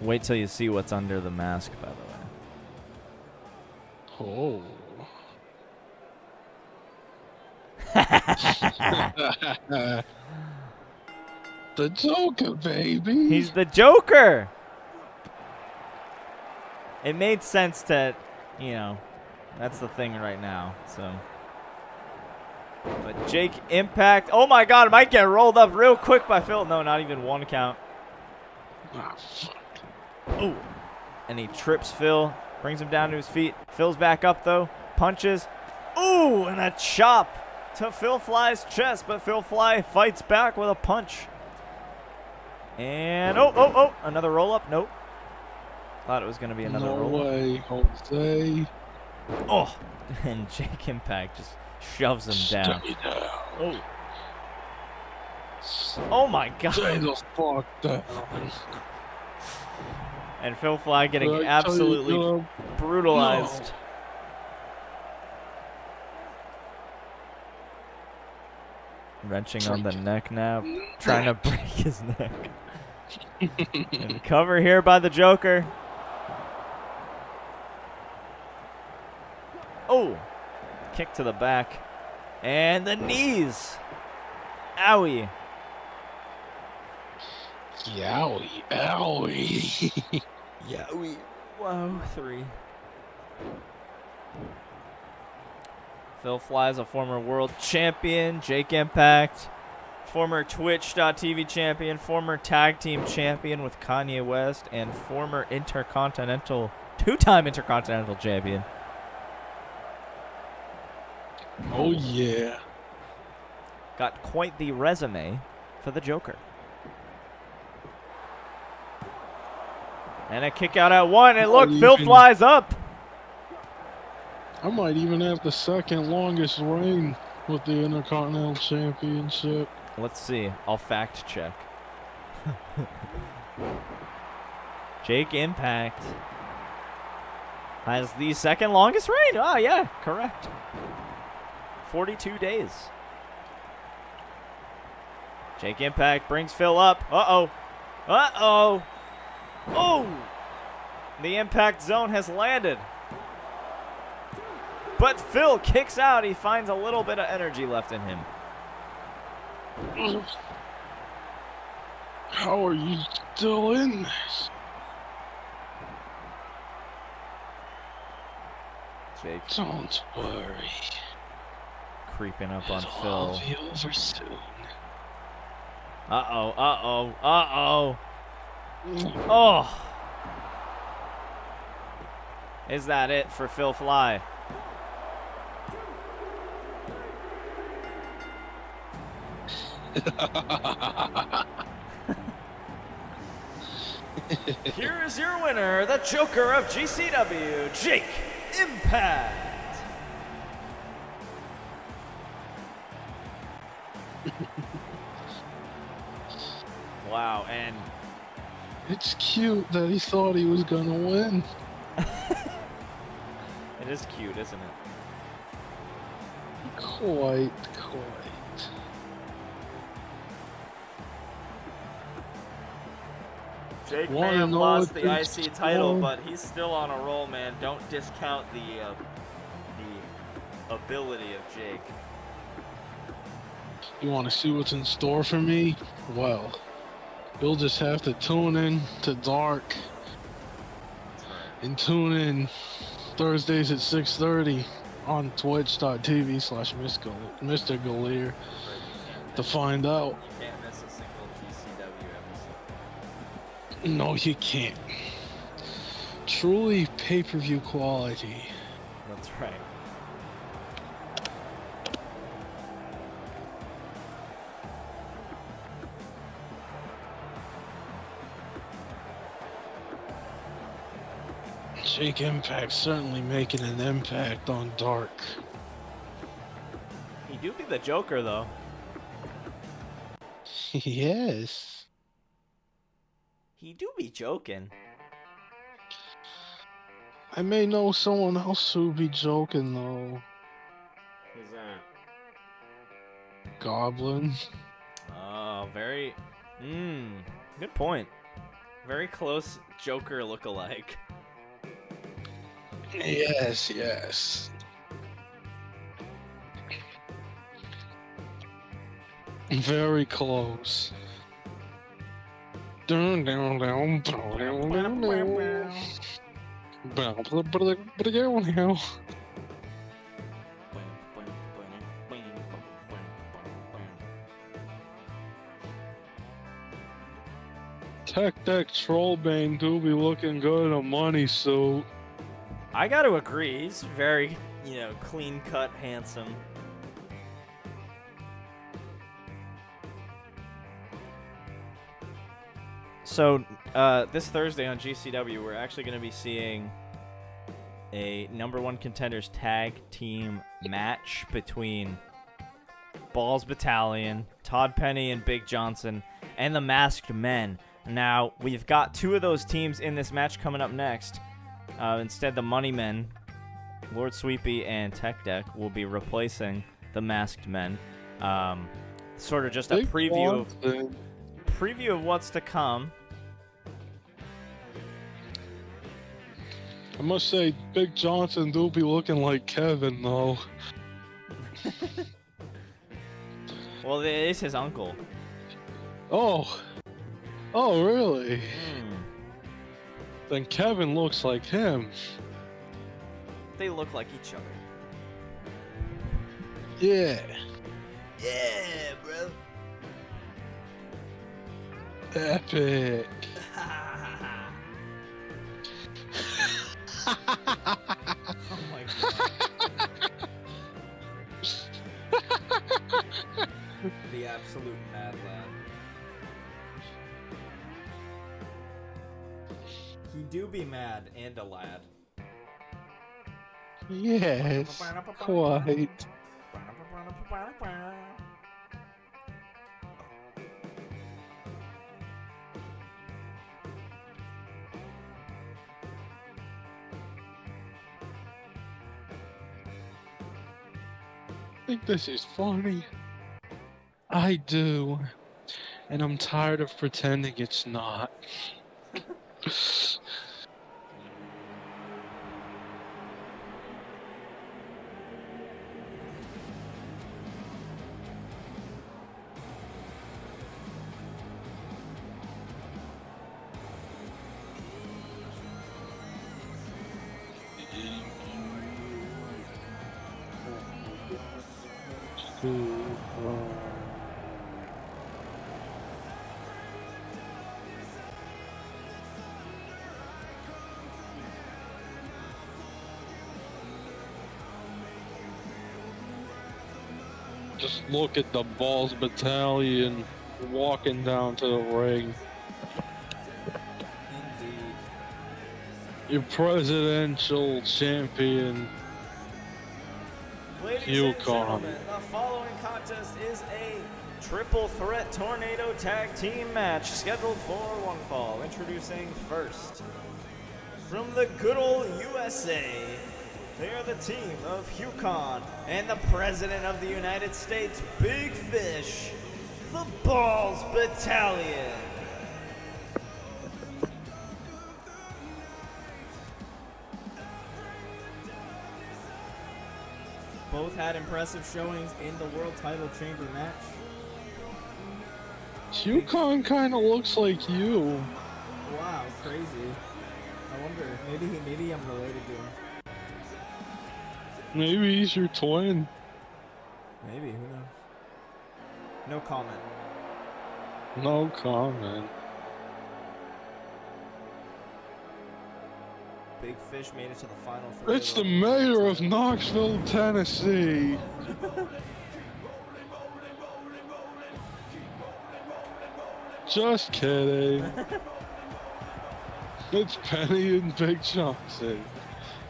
Wait till you see what's under the mask, by the way. Oh. the Joker, baby. He's the Joker. It made sense to, you know, that's the thing right now. So, but Jake Impact. Oh my God, might get rolled up real quick by Phil. No, not even one count. Oh, fuck. Ooh. And he trips Phil, brings him down to his feet. Phil's back up though, punches. Ooh, and a chop to Phil Fly's chest, but Phil Fly fights back with a punch. And oh, oh, oh, another roll up. Nope. Thought it was gonna be another no roll up. way, Jose. Oh, and Jake Impact just shoves him down. Stay down. Oh, oh my Stay God. the fuck down. And Phil Fly getting Did I you absolutely to- brutalized. Wrenching on the neck now, mm. trying to break his neck. And cover here by the Joker. Oh, kick to the back. And the knees. Owie. Yowie, owie. Yowie. Wow, three. Phil Fly is a former world champion, Jake Impact, former Twitch.tv champion, former tag team champion with Kanye West, and former intercontinental, two-time intercontinental champion. oh yeah. Got quite the resume for the Joker. And a kick out at one, and look, Phil can- flies up. I might even have the second longest reign with the Intercontinental Championship. Let's see. I'll fact check. Jake Impact has the second longest reign. Oh, yeah, correct. 42 days. Jake Impact brings Phil up. Uh oh. Uh oh. Oh! The impact zone has landed. But Phil kicks out. He finds a little bit of energy left in him. How are you still in this? Jake Don't worry. creeping up on It'll Phil. be over soon. Uh oh, uh oh, uh oh. Oh. Is that it for Phil Fly? Here is your winner, the Joker of GCW, Jake Impact. wow, and it's cute that he thought he was gonna win. it is cute, isn't it? Quite, quite. Jake may have lost the IC title, but he's still on a roll, man. Don't discount the uh, the ability of Jake. You want to see what's in store for me? Well, you'll just have to tune in to Dark and tune in Thursdays at 6:30 on Twitch.tv slash Mr. Galeer to find out. No, you can't. Truly pay-per-view quality. That's right. Jake Impact certainly making an impact on Dark. He do be the Joker though. yes. He do be joking. I may know someone else who be joking though. Who's that? Goblin. Oh, very. Mmm. Good point. Very close Joker look-alike. Yes, yes. Very close. Tech Deck Trollbane do be looking good in a money suit. I got to agree. He's very, you know, clean cut, handsome. So, uh, this Thursday on GCW, we're actually going to be seeing a number one contenders tag team match between Balls Battalion, Todd Penny and Big Johnson, and the Masked Men. Now, we've got two of those teams in this match coming up next. Uh, instead, the Money Men, Lord Sweepy and Tech Deck, will be replacing the Masked Men. Um, sort of just a preview of preview of what's to come. I must say, Big Johnson do be looking like Kevin though. Well, it is his uncle. Oh, oh really? Hmm. Then Kevin looks like him. They look like each other. Yeah. Yeah, bro. Epic. oh my god. the absolute mad lad. He do be mad and a lad. Yes, quite. think this is funny. I do. And I'm tired of pretending it's not. Just look at the Balls Battalion walking down to the ring. Indeed. Your presidential champion. Ladies You and triple threat tornado tag team match scheduled for one fall. Introducing first from the good old USA. They are the team of Yukon and the President of the United States, Big Fish, the Balls Battalion. Both had impressive showings in the World Title Chamber match. Yukon kind of looks like you. Wow, crazy. I wonder, maybe he, maybe I'm related to him. Maybe he's your twin. Maybe, who knows? No comment. No comment. Big Fish made it to the final. It's the mayor of Knoxville, Tennessee. Just kidding. it's Penny and Big Johnson.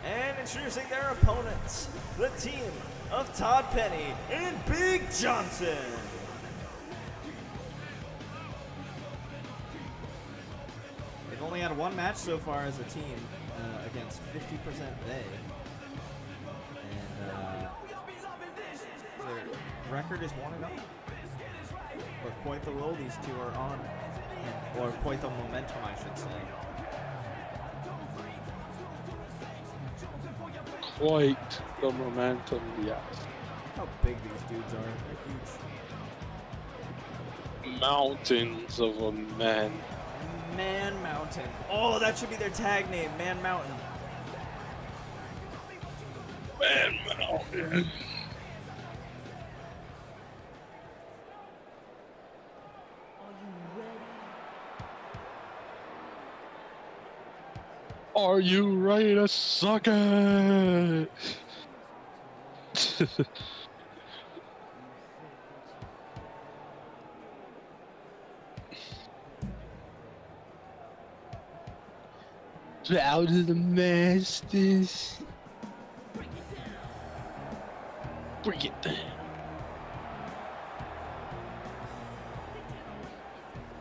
And introducing their opponents, the team of Todd Penny and Big Johnson. They've only had one match so far as a team uh, against 50% they. And uh, their record is 1 0. Or quite the roll these two are on. Or quite the momentum, I should say. Quite the momentum, yes. How big these dudes are. They're huge. Mountains of a men. Man Mountain. Oh, that should be their tag name, Man Mountain. Man Mountain. Are you ready to suck it? Bow to the masters. Bring it down.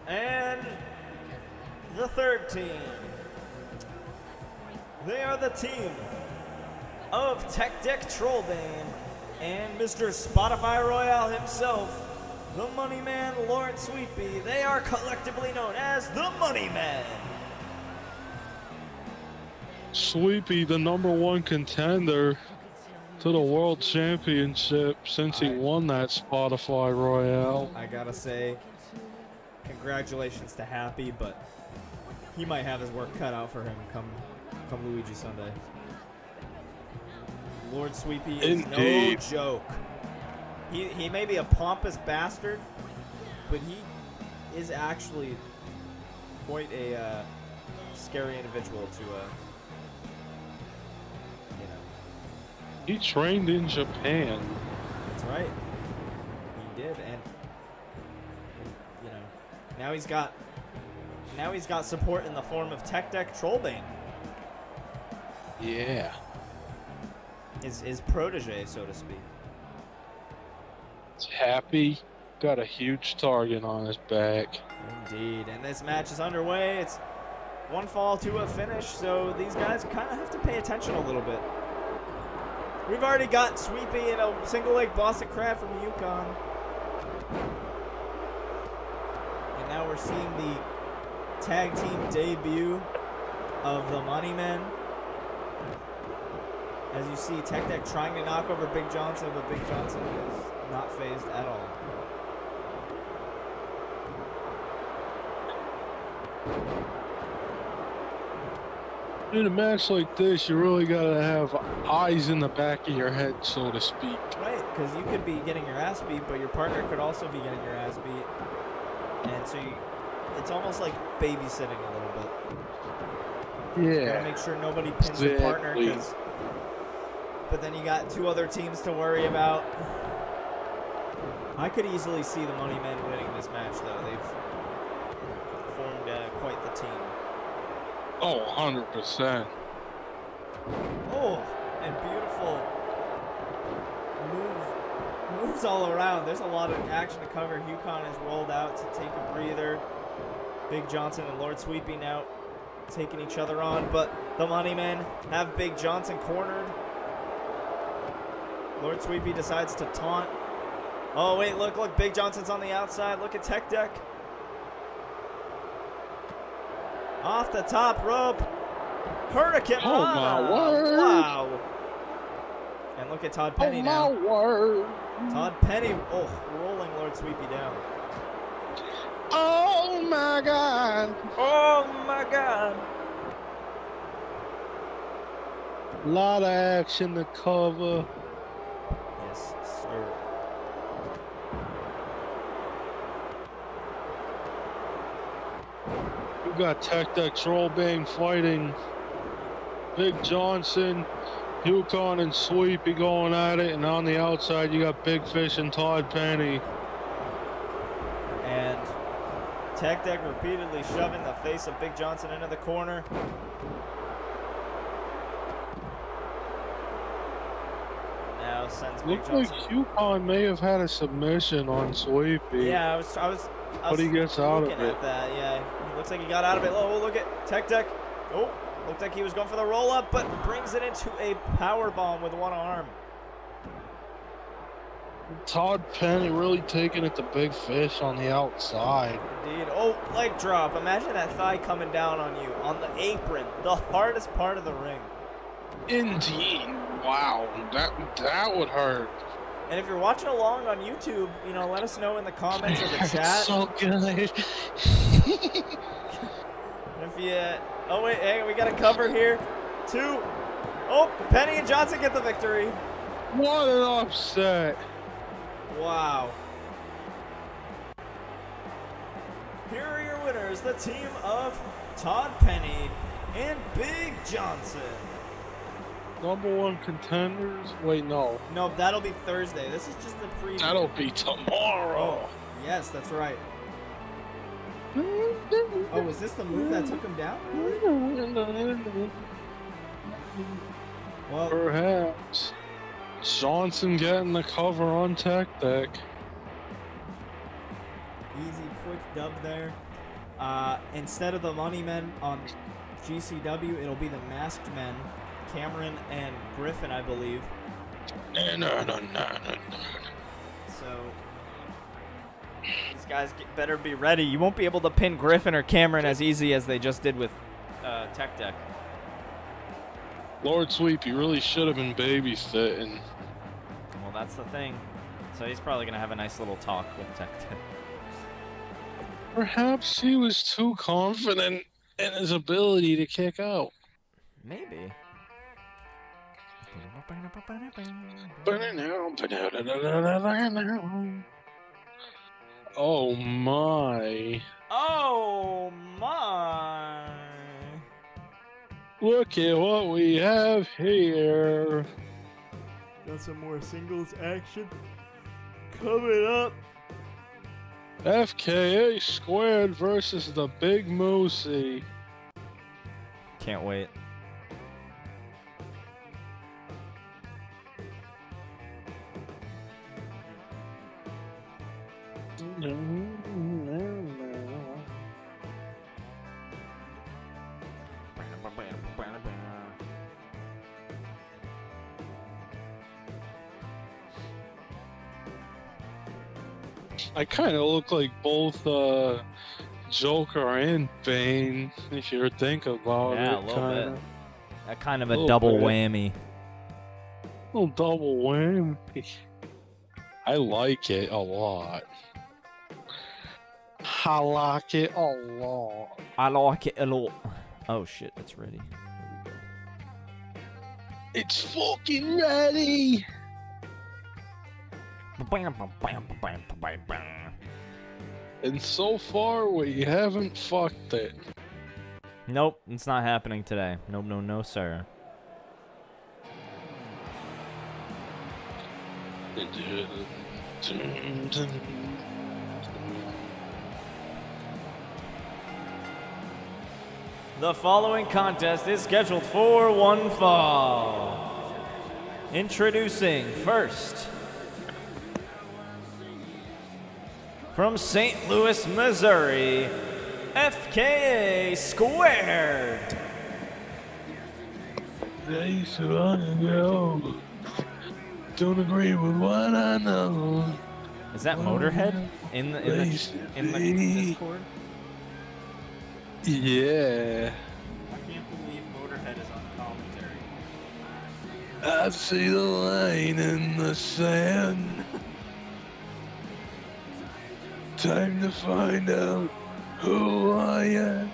And the third team. They are the team of Tech Deck Trollbane and Mr. Spotify Royale himself, the Money Man Lawrence Sweepy. They are collectively known as the Money Men. Sweepy, the number one contender to the world championship since he won that Spotify Royale. I gotta say, congratulations to Happy, but he might have his work cut out for him come come Luigi Sunday. Lord Sweepy is Indeed. no joke. He he may be a pompous bastard, but he is actually quite a uh, scary individual to uh, you know. He trained in Japan. That's right. He did, and you know, now he's got now he's got support in the form of Tech Deck Trollbane, Yeah. his his protege, so to speak. He's happy. Got a huge target on his back. Indeed, and this match is underway. It's one fall to a finish, so these guys kind of have to pay attention a little bit. We've already got Sweepy in a single leg Boston Crab from Yukon. And now we're seeing the tag team debut of the Money Men. As you see, Tech Deck trying to knock over Big Johnson, but Big Johnson is not phased at all. In a match like this, you really gotta have eyes in the back of your head, so to speak. Right, because you could be getting your ass beat, but your partner could also be getting your ass beat. And so you, it's almost like babysitting a little bit. You gotta make sure nobody pins your partner, Exactly. But then you got two other teams to worry about. I could easily see the Money Men winning this match, though. They've formed uh, quite the team. Oh, 100%. Oh, and beautiful move, move moves all around. There's a lot of action to cover. Yukon is rolled out to take a breather. Big Johnson and Lord Sweepy now taking each other on, but the Money Men have Big Johnson cornered. Lord Sweepy decides to taunt. Oh, wait, look, look. Big Johnson's on the outside. Look at Tech Deck. Off the top rope. Hurricane Oh, my Rana. word. Wow. And look at Todd oh, Penny oh now. my word! Todd Penny, oh, rolling Lord Sweepy down. Oh my God! Oh my God. A lot of action to cover. Yes, sir. You got Tech Deck Trollbane fighting Big Johnson, Yukon and Sweepy going at it, and on the outside you got Big Fish and Todd Penny. And Tech Deck repeatedly shoving the face of Big Johnson into the corner. Now sends Big Looks like Yukon may have had a submission on Sweepy. yeah, I was, I was, But he gets out of it. at that. Yeah, he looks like he got out of it. Oh, look at Tech Deck. Oh, looked like he was going for the roll up, but brings it into a power bomb with one arm. Todd Penny really taking it to Big Fish on the outside. Indeed. Oh, leg drop. Imagine that thigh coming down on you on the apron, the hardest part of the ring. Indeed. Wow, that that would hurt. And if you're watching along on YouTube, you know, let us know in the comments or the chat. so good. if you, oh wait, hey, we got a cover here. Two. Oh, Penny and Johnson get the victory. what an upset. Wow. Here are your winners, the team of Todd Penny and Big Johnson. Number one contenders. Wait, no. No, that'll be Thursday. This is just the preview. That'll be tomorrow. Oh, yes, that's right. Oh, was this the move that took him down? Well, Perhaps. Johnson getting the cover on Tech Deck. easy, quick dub there. Uh, instead of the Money Men on GCW, it'll be the Masked Men, Cameron and Griffin, I believe. No, no, no, no, no. So these guys get, better be ready. You won't be able to pin Griffin or Cameron as easy as they just did with uh, Tech Deck. Lord Sweep, you really should have been babysitting. Well, that's the thing. So he's probably gonna have a nice little talk with Tech Deck. Perhaps he was too confident in his ability to kick out. Maybe. Oh my. Oh my! Look at what we have here. Got some more singles action coming up. FKA squared versus the Big Moosey. Can't wait. I kind of look like both uh, Joker and Bane, if you think about Yeah, it. a little kinda. bit. That kind of a Little double bit. whammy. Little double whammy. I like it a lot. I like it a lot. I like it a lot. Oh shit, it's ready. Here we go. It's fucking ready. And so far, we haven't fucked it. Nope, it's not happening today. Nope, no, no, sir. The following contest is scheduled for one fall. Introducing first, From St. Louis, Missouri, FKA Squared. Days long ago. Don't agree with what I know. Is that Motorhead in the in the, in the Discord? Yeah. I can't believe Motorhead is on commentary. I see the line in the sand. Time to find out who I am.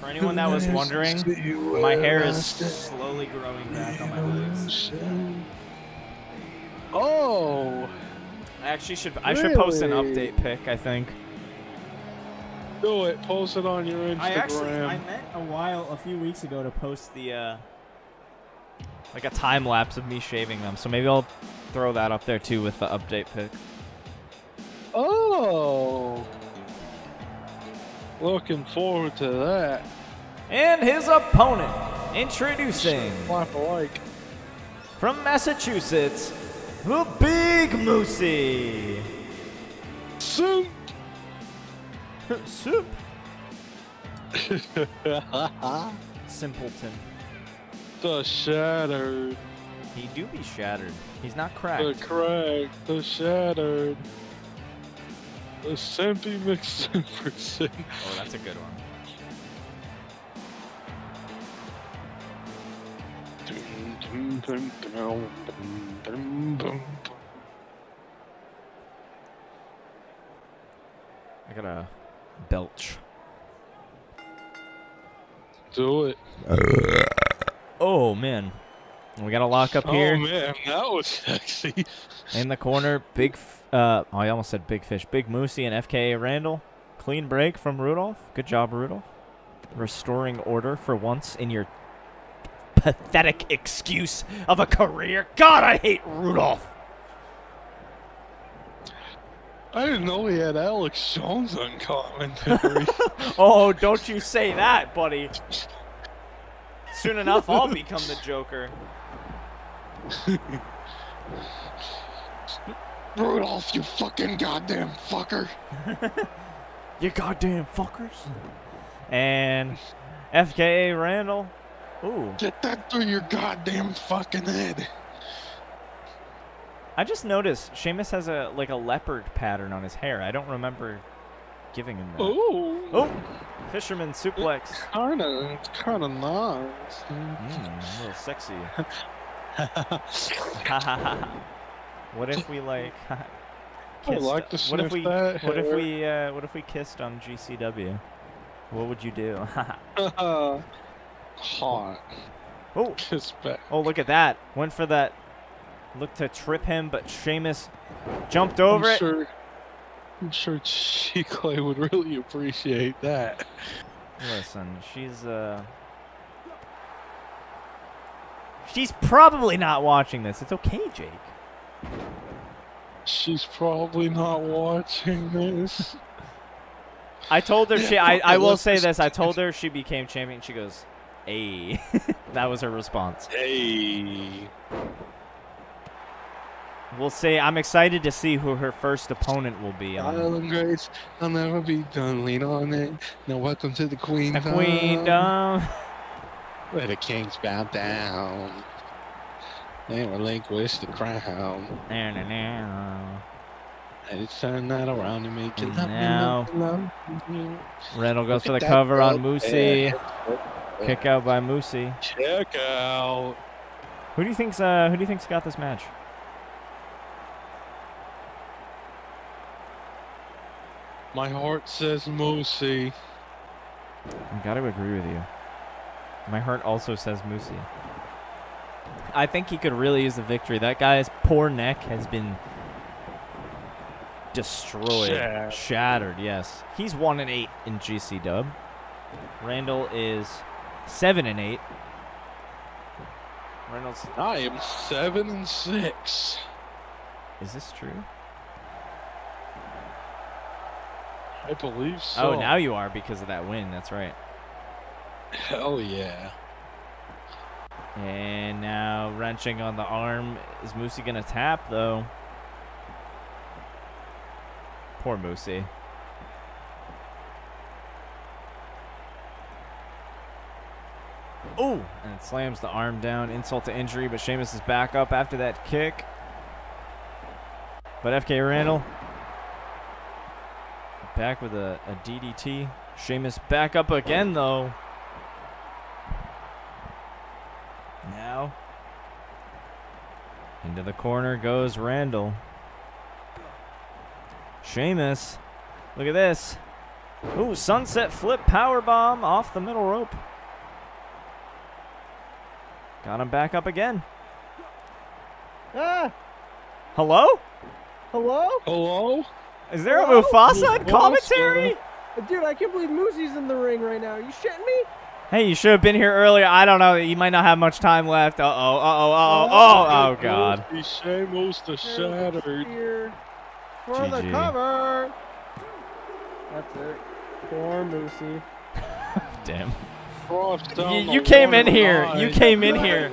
For anyone that was wondering, my hair is slowly growing back on my legs. Oh, I actually should I should post an update pic, I think. Do it. Post it on your Instagram. I actually I meant a while a few weeks ago to post the uh like a time lapse of me shaving them. So maybe I'll throw that up there too with the update pic. oh. Looking forward to that. And his opponent introducing Clap like. from Massachusetts, the Big Moosey. Soup. Soup. Simpleton. the shattered. He do be shattered. He's not cracked. The cracked. The shattered. The Simpy McSimperson. Oh, that's a good one. I gotta belch. Do it. Oh man, we got a lock up here. Oh here man, that was sexy. in the corner. Big, uh, oh, I almost said big fish. Big Moosey and FKA Randall. Clean break from Rudolph. Good job, Rudolph. Restoring order for once in your pathetic excuse of a career. God, I hate Rudolph. I didn't know he had Alex Jones on commentary. Oh, don't you say that, buddy. Soon enough, I'll become the Joker. Rudolph, you fucking goddamn fucker. You goddamn fuckers. And FKA Randall. Ooh. Get that through your goddamn fucking head. I just noticed Sheamus has a like a leopard pattern on his hair. I don't remember giving him that. Oh. Oh, fisherman suplex. Kinda, it's kinda nice. Mm, a little sexy. what if we like? Kissed- like to what if we? What if we? Uh, what if we kissed on GCW? What would you do? Hot. oh, Kiss back. oh, look at that! Went for that. Looked to trip him, but Sheamus jumped over I'm it. Sure, I'm sure Clay would really appreciate that. Listen, she's uh She's probably not watching this. It's okay, Jake. She's probably not watching this. I told her she I, I will say this. I told her she became champion. She goes, "Hey." that was her response. Hey. We'll see. I'm excited to see who her first opponent will be. on Island Grace, I'll never be done. Lean on it. Now welcome to the Queen. the Queendom. Where the kings bow down. And relinquish the crown. Now, now, now. And turn that around and make you And love me, now- love me, love me. Randall goes Look for the cover on. Moosey. Kick out by Moosey. Check out. Who do you think's uh who do you think's got this match? My heart says Moosey. I gotta agree with you. My heart also says Moosey. I think he could really use the victory. That guy's poor neck has been destroyed, Shattered. shattered. Yes, he's one and eight in GC Dub. Randall is seven and eight. Randall's. I am seven and six. Is this true? I believe oh, so. Oh, now you are because of that win. That's right. Hell yeah. And now wrenching on the arm. Is Moosey gonna tap though? Poor Moosey. Oh, and it slams the arm down. Insult to injury, but Sheamus is back up after that kick. But FK Randall back with a, a DDT. Sheamus back up again, though. Now, into the corner goes Randall. Sheamus, look at this. Ooh, sunset flip power bomb off the middle rope. Got him back up again. Ah, Hello? hello? Hello? Is there a Mufasa in Mufasa. commentary? Dude, I can't believe Moosey's in the ring right now. Are you shitting me? Hey, you should have been here earlier. I don't know. You might not have much time left. Uh oh. Uh oh. Uh oh. Oh. Oh God. He Sheamus the shattered. Here for the cover. That's it. Poor Moosey. Damn. Cross down You- you came in here. nine. You came in here.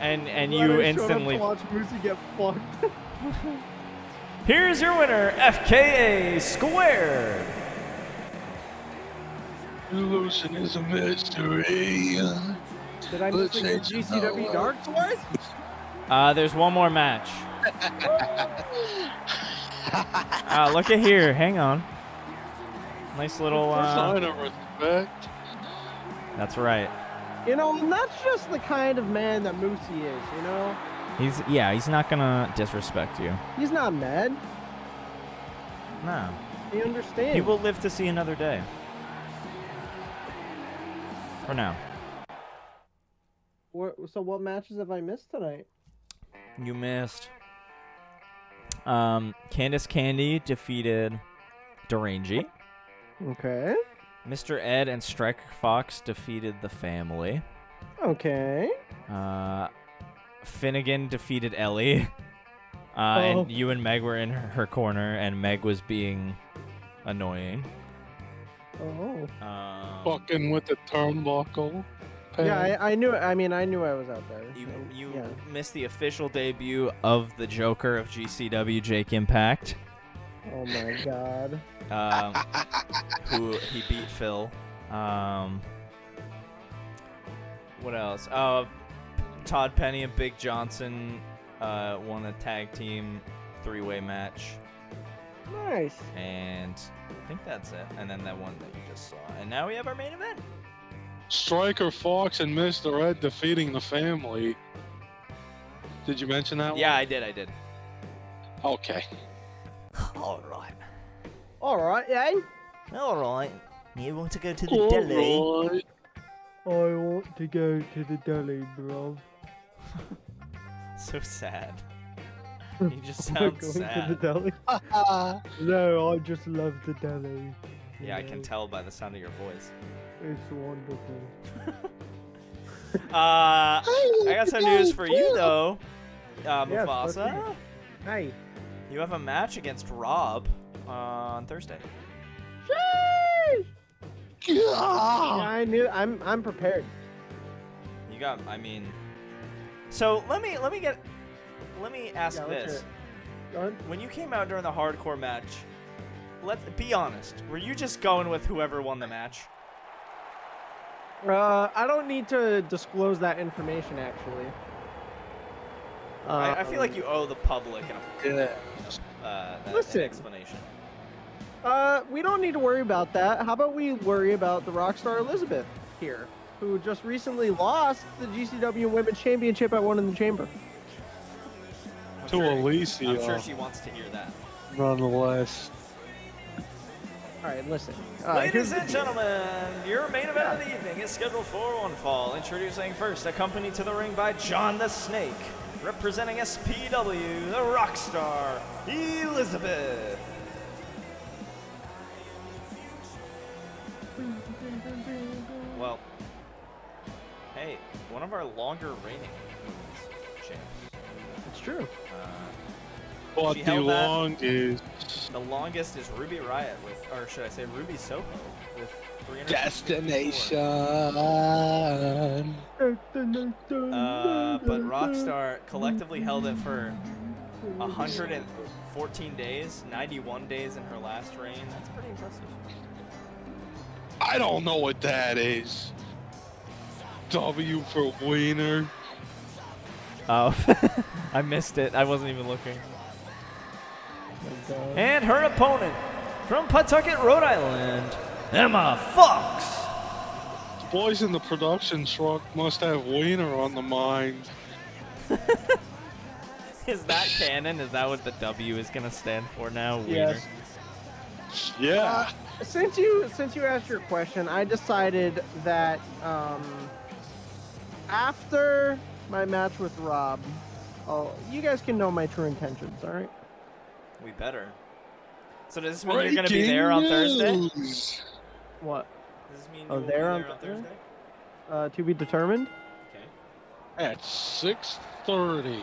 And and Glad I you showed up instantly. to watch Moosey get fucked. Here's your winner, FKA Squared. Illusion is a mystery. Did I miss the change it GCW. Dark Tours? Uh, there's one more match. Uh, look at here. Hang on. Nice little. Uh, Sign of respect. that's right. You know, and that's just the kind of man that Moosey is, you know? He's yeah. He's not gonna disrespect you. He's not mad. No. He understands. He will live to see another day. For now. What, so what matches have I missed tonight? You missed. Um, Candice Candy defeated Derangy. Okay. Mr. Ed and Striker Fox defeated the family. Okay. Uh, Finnegan defeated Ellie. Uh, Oh. And you and Meg were in her, her corner, and Meg was being annoying. Oh. Um, Fucking with the turnbuckle. Yeah. I, I knew. I mean, I knew I was out there. you so, you yeah. missed the official debut of the Joker of GCW, Jake Impact. Oh my god. um, who he beat Phil. Um, what else? Uh, Todd Penny and Big Johnson uh, won a tag team three-way match, Nice. and I think that's it. And then that one that you just saw. And now we have our main event. Striker Fox and Mr. Ed defeating the family. Did you mention that one? Yeah, I did. I did. Okay. All right. All right, yeah. All right. You want to go to the deli? Alright. I want to go to the deli, bro. So sad. You just sound going sad. to the deli. no, I just love the deli. Yeah, I can tell by the sound of your voice. It's wonderful. Uh, I got some news for you though, uh, Mufasa. hear Hey. You have a match against Rob on Thursday. Yeah, I knew. I'm. I'm prepared. You got, I mean, so let me let me get, let me ask Yeah, this. When you came out during the hardcore match, let's be honest. Were you just going with whoever won the match? Uh, I don't need to disclose that information actually. I, I feel like Um, you owe the public an, Yeah. uh, an Listen. explanation. Uh, we don't need to worry about that. How about we worry about the Rockstar Elizabeth here, who just recently lost the GCW Women's Championship at One in the Chamber. I'm To sure- Alicia. I'm sure she wants to hear that. Nonetheless. All right, listen. Uh, Ladies here's and gentlemen, your main event of the evening is scheduled for one fall. Introducing first, accompanied to the ring by John the Snake, representing SPW, the Rockstar, Elizabeth. Hey, one of our longer reigning women's champs. It's true. Uh, But the held that. longest. the longest is Ruby Riot with, or should I say Ruby Soho with 354. Destination. Uh, but Rockstar collectively held it for 114 days, 91 days in her last reign. That's pretty impressive. I don't know what that is. W for wiener. Oh, I missed it. I wasn't even looking. And her opponent from Pawtucket, Rhode Island, Emma Fox. The boys in the production truck must have wiener on the mind. Is that canon? Is that what the W is gonna stand for now? Wiener. Yes. Yeah. Since you since you asked your question, I decided that um, after my match with Rob, oh, you guys can know my true intentions. All right. We better. So does this mean you're gonna be there on Thursday? Does Thursday? What? this mean Oh, you will be there on there on Thursday? Thursday? Uh, to be determined. Okay. At 6.30.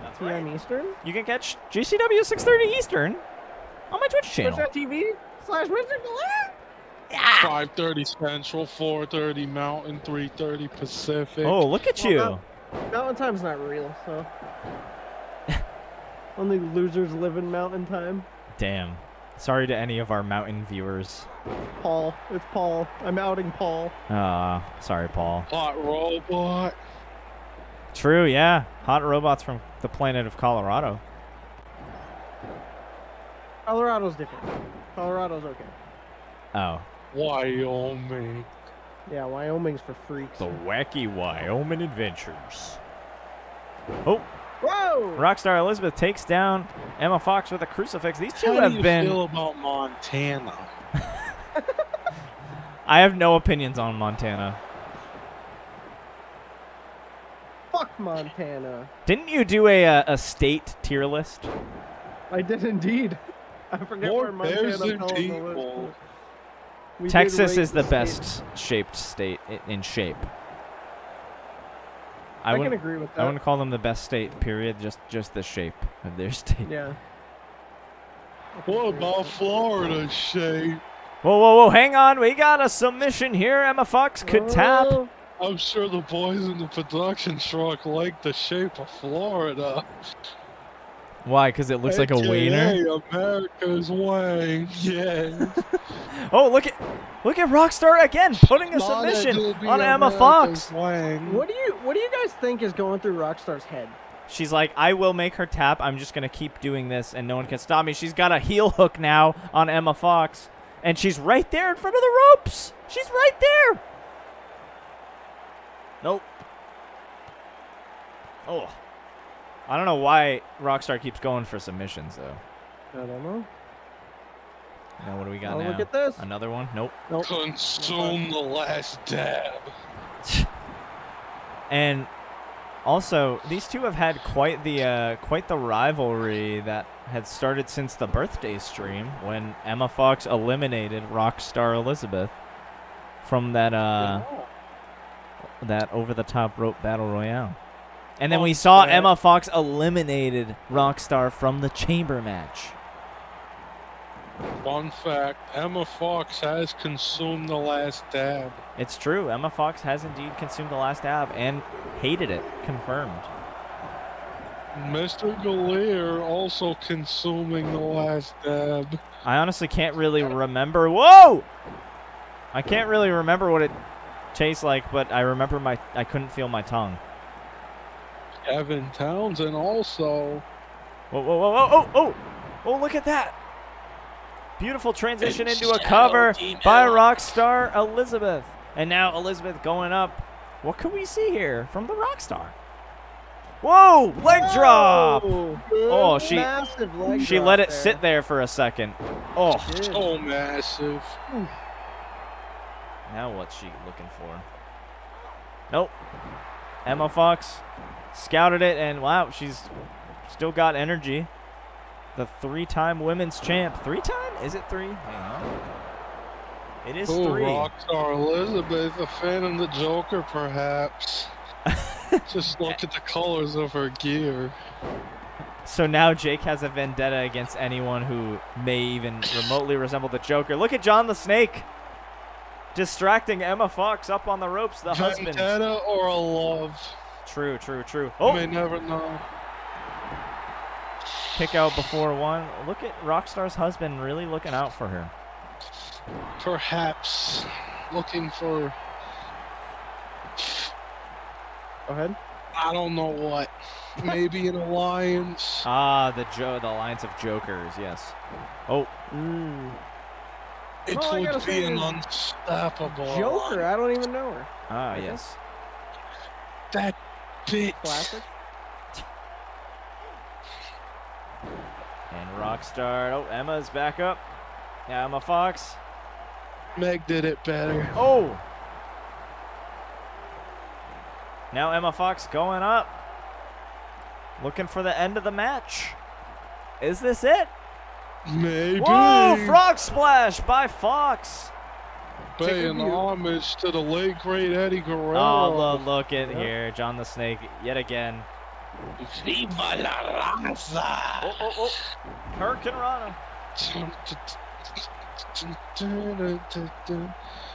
That's PM right. Eastern. You can catch GCW 6:30 Eastern on my Twitch channel. Twitch.tv slash Richard Galeer. 5.30 Central, 4.30 Mountain, 3.30 Pacific. Oh, look at Well, you. that- Mountain time's not real, so. Only losers live in mountain time. Damn. Sorry to any of our mountain viewers. Paul. It's Paul. I'm outing Paul. Ah, sorry, Paul. Hot robot. True, yeah. Hot robots from the planet of Colorado. Colorado's different. Colorado's okay. Oh, Wyoming. Yeah, Wyoming's for freaks. the wacky Wyoming adventures. Oh, Whoa! Rockstar Elizabeth takes down Emma Fox with a crucifix. These two How do have you been. feel about Montana? I have no opinions on Montana. Fuck Montana. Didn't you do a uh, a state tier list? I did indeed. I forget More where Montana bears than fell on the list, people. but we Texas is the state. best shaped state in shape. I, I, can wouldn't. agree with that. I wouldn't call them the best state. Period. Just just the shape of their state. Yeah. What about Florida shape? Whoa, whoa, whoa! Hang on, we got a submission here. Emma Fox could tap. I'm sure the boys in the production truck like the shape of Florida. Why? Because it looks like a AKA wiener. America's wang. Yeah. Oh, look at look at Rockstar again, putting a Thought submission on Emma America's Fox. Wang. What do you What do you guys think is going through Rockstar's head? She's like, I will make her tap. I'm just gonna keep doing this, and no one can stop me. She's got a heel hook now on Emma Fox, and she's right there in front of the ropes. She's right there. Nope. Oh. I don't know why Rockstar keeps going for submissions though. I don't know. Now what do we got Oh, now? look at this. Another one? Nope. Nope. Consume the last dab. And also, these two have had quite the uh, quite the rivalry that had started since the birthday stream when Emma Fox eliminated Rockstar Elizabeth from that uh, that over the top rope battle royale. And then we saw. Emma Fox eliminated Rockstar from the chamber match. Fun fact Emma Fox has consumed the last dab. It's true. Emma Fox has indeed consumed the last dab and hated it. Confirmed. Mr. Galeer also consuming the last dab. I honestly can't really remember. Whoa! I can't really remember what it tastes like, but I remember my I couldn't feel my tongue. Evan Townsend also. Whoa, whoa, whoa, whoa, oh, oh! Oh, look at that! Beautiful transition into a cover by Rockstar Elizabeth. And now Elizabeth going up. What can we see here from the Rockstar? Whoa! Leg drop! Whoa, Oh, she- She let it there. sit there for a second. Oh, Did. So massive. Now what's she looking for? Nope. Emma Fox scouted it, and wow, she's still got energy. The three-time women's champ. Three-time? Is it three? Hang on. It is Oh, three. Rockstar Elizabeth, a fan of the Joker, perhaps. Just look at the colors of her gear. So now Jake has a vendetta against anyone who may even remotely resemble the Joker. Look at John the Snake distracting Emma Fox up on the ropes, the husband. Vendetta or a love? True, true, true. You Oh, may never know. kick out before one. Look at Rockstar's husband really looking out for her. Perhaps looking for Go ahead. I don't know what. Maybe an alliance. Ah, the jo- the Alliance of Jokers. Yes. Oh, Mm. It All I gotta would be an unstoppable. Joker. I don't even know her. ah, yes. That bitch. Classic. And Rockstar. Oh, Emma's back up. Yeah, Emma Fox. Meg did it better. Oh. Now Emma Fox going up. Looking for the end of the match. Is this it? Maybe. Whoa! Frog splash by Fox. Paying homage to the late great Eddie Guerrero. Oh, look, look at Yep. here. John the Snake yet again. Viva la raza. Oh, oh, oh. hurricanrana.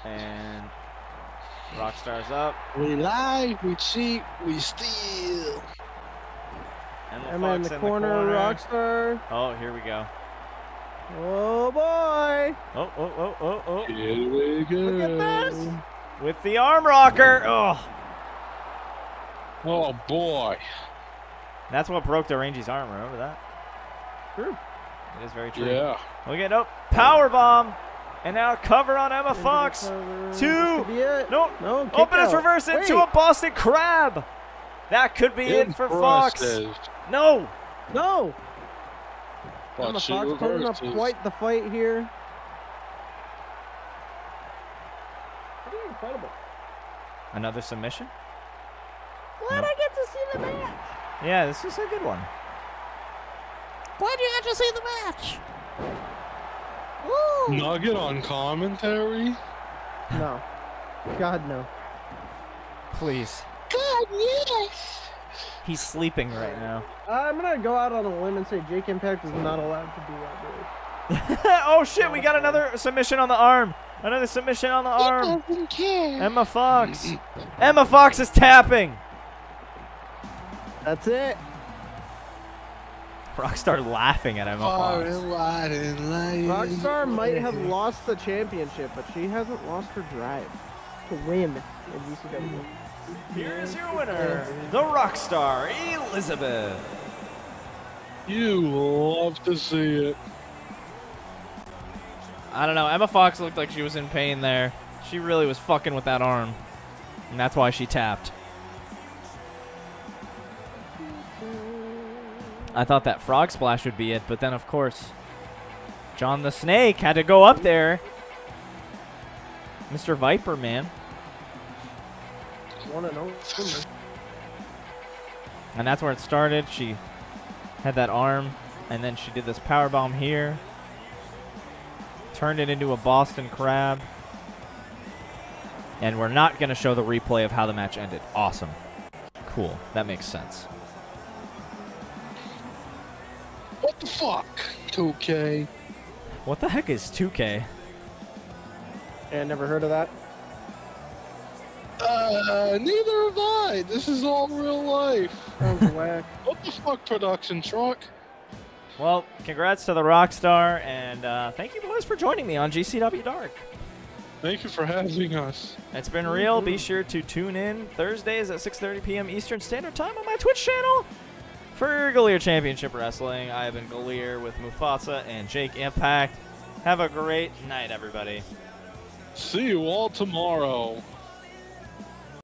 And Rockstar's up. We lie, we cheat, we steal. Emma, Emma in Fox the corner, Rockstar. Oh, here we go. Oh boy! Oh, oh, oh, oh, oh. Here we go. Look at this. With the arm rocker. Oh. Oh boy. That's what broke the Rangy's arm. Remember that? True. It is very true. Yeah. Look at up. Power bomb. And now cover on Emma Fox. Two. could be. No. No. Open his out. reverse into a Boston Crab. That could be it for Fox. Impressive. No. No. But Emma she Fox putting up reverses. quite the fight here. Pretty incredible. Another submission? Glad Nope. I get to see the match. Yeah, this is a good one. Glad you got to see the match. Woo! Nugget on commentary. No. God no. Please. God, yes. He's sleeping right now. I'm gonna go out on a limb and say Jake Impact is not allowed to do that. Really. oh shit, we got another submission on the arm. Another submission on the arm. Doesn't care. Emma Fox. Emma Fox is tapping. That's it. Rockstar laughing at Emma Far Fox. and wide and light. Rockstar might have lost the championship, but she hasn't lost her drive to win in GCW. Here's your winner, the rock star, Elizabeth. You love to see it. I don't know. Emma Fox looked like she was in pain there. She really was fucking with that arm. And that's why she tapped. I thought that frog splash would be it, but then of course, John the Snake had to go up there. Mr. Viper, man. One and oh. only. And that's where it started. She had that arm, and then she did this power bomb here. Turned it into a Boston Crab. And we're not going to show the replay of how the match ended. Awesome. Cool. That makes sense. What the fuck? 2K. What the heck is 2K? And never heard of that. Uh, neither have I. This is all real life. Sounds whack. What the fuck, production truck? Well, congrats to the rock star, and uh, thank you boys for joining me on GCW Dark. Thank you for having us. It's been real. Be sure to tune in Thursdays at 6:30 p.m. Eastern Standard Time on my Twitch channel for Galeer Championship Wrestling. I have been Galeer with Mufasa and Jake Impact. Have a great night, everybody. See you all tomorrow.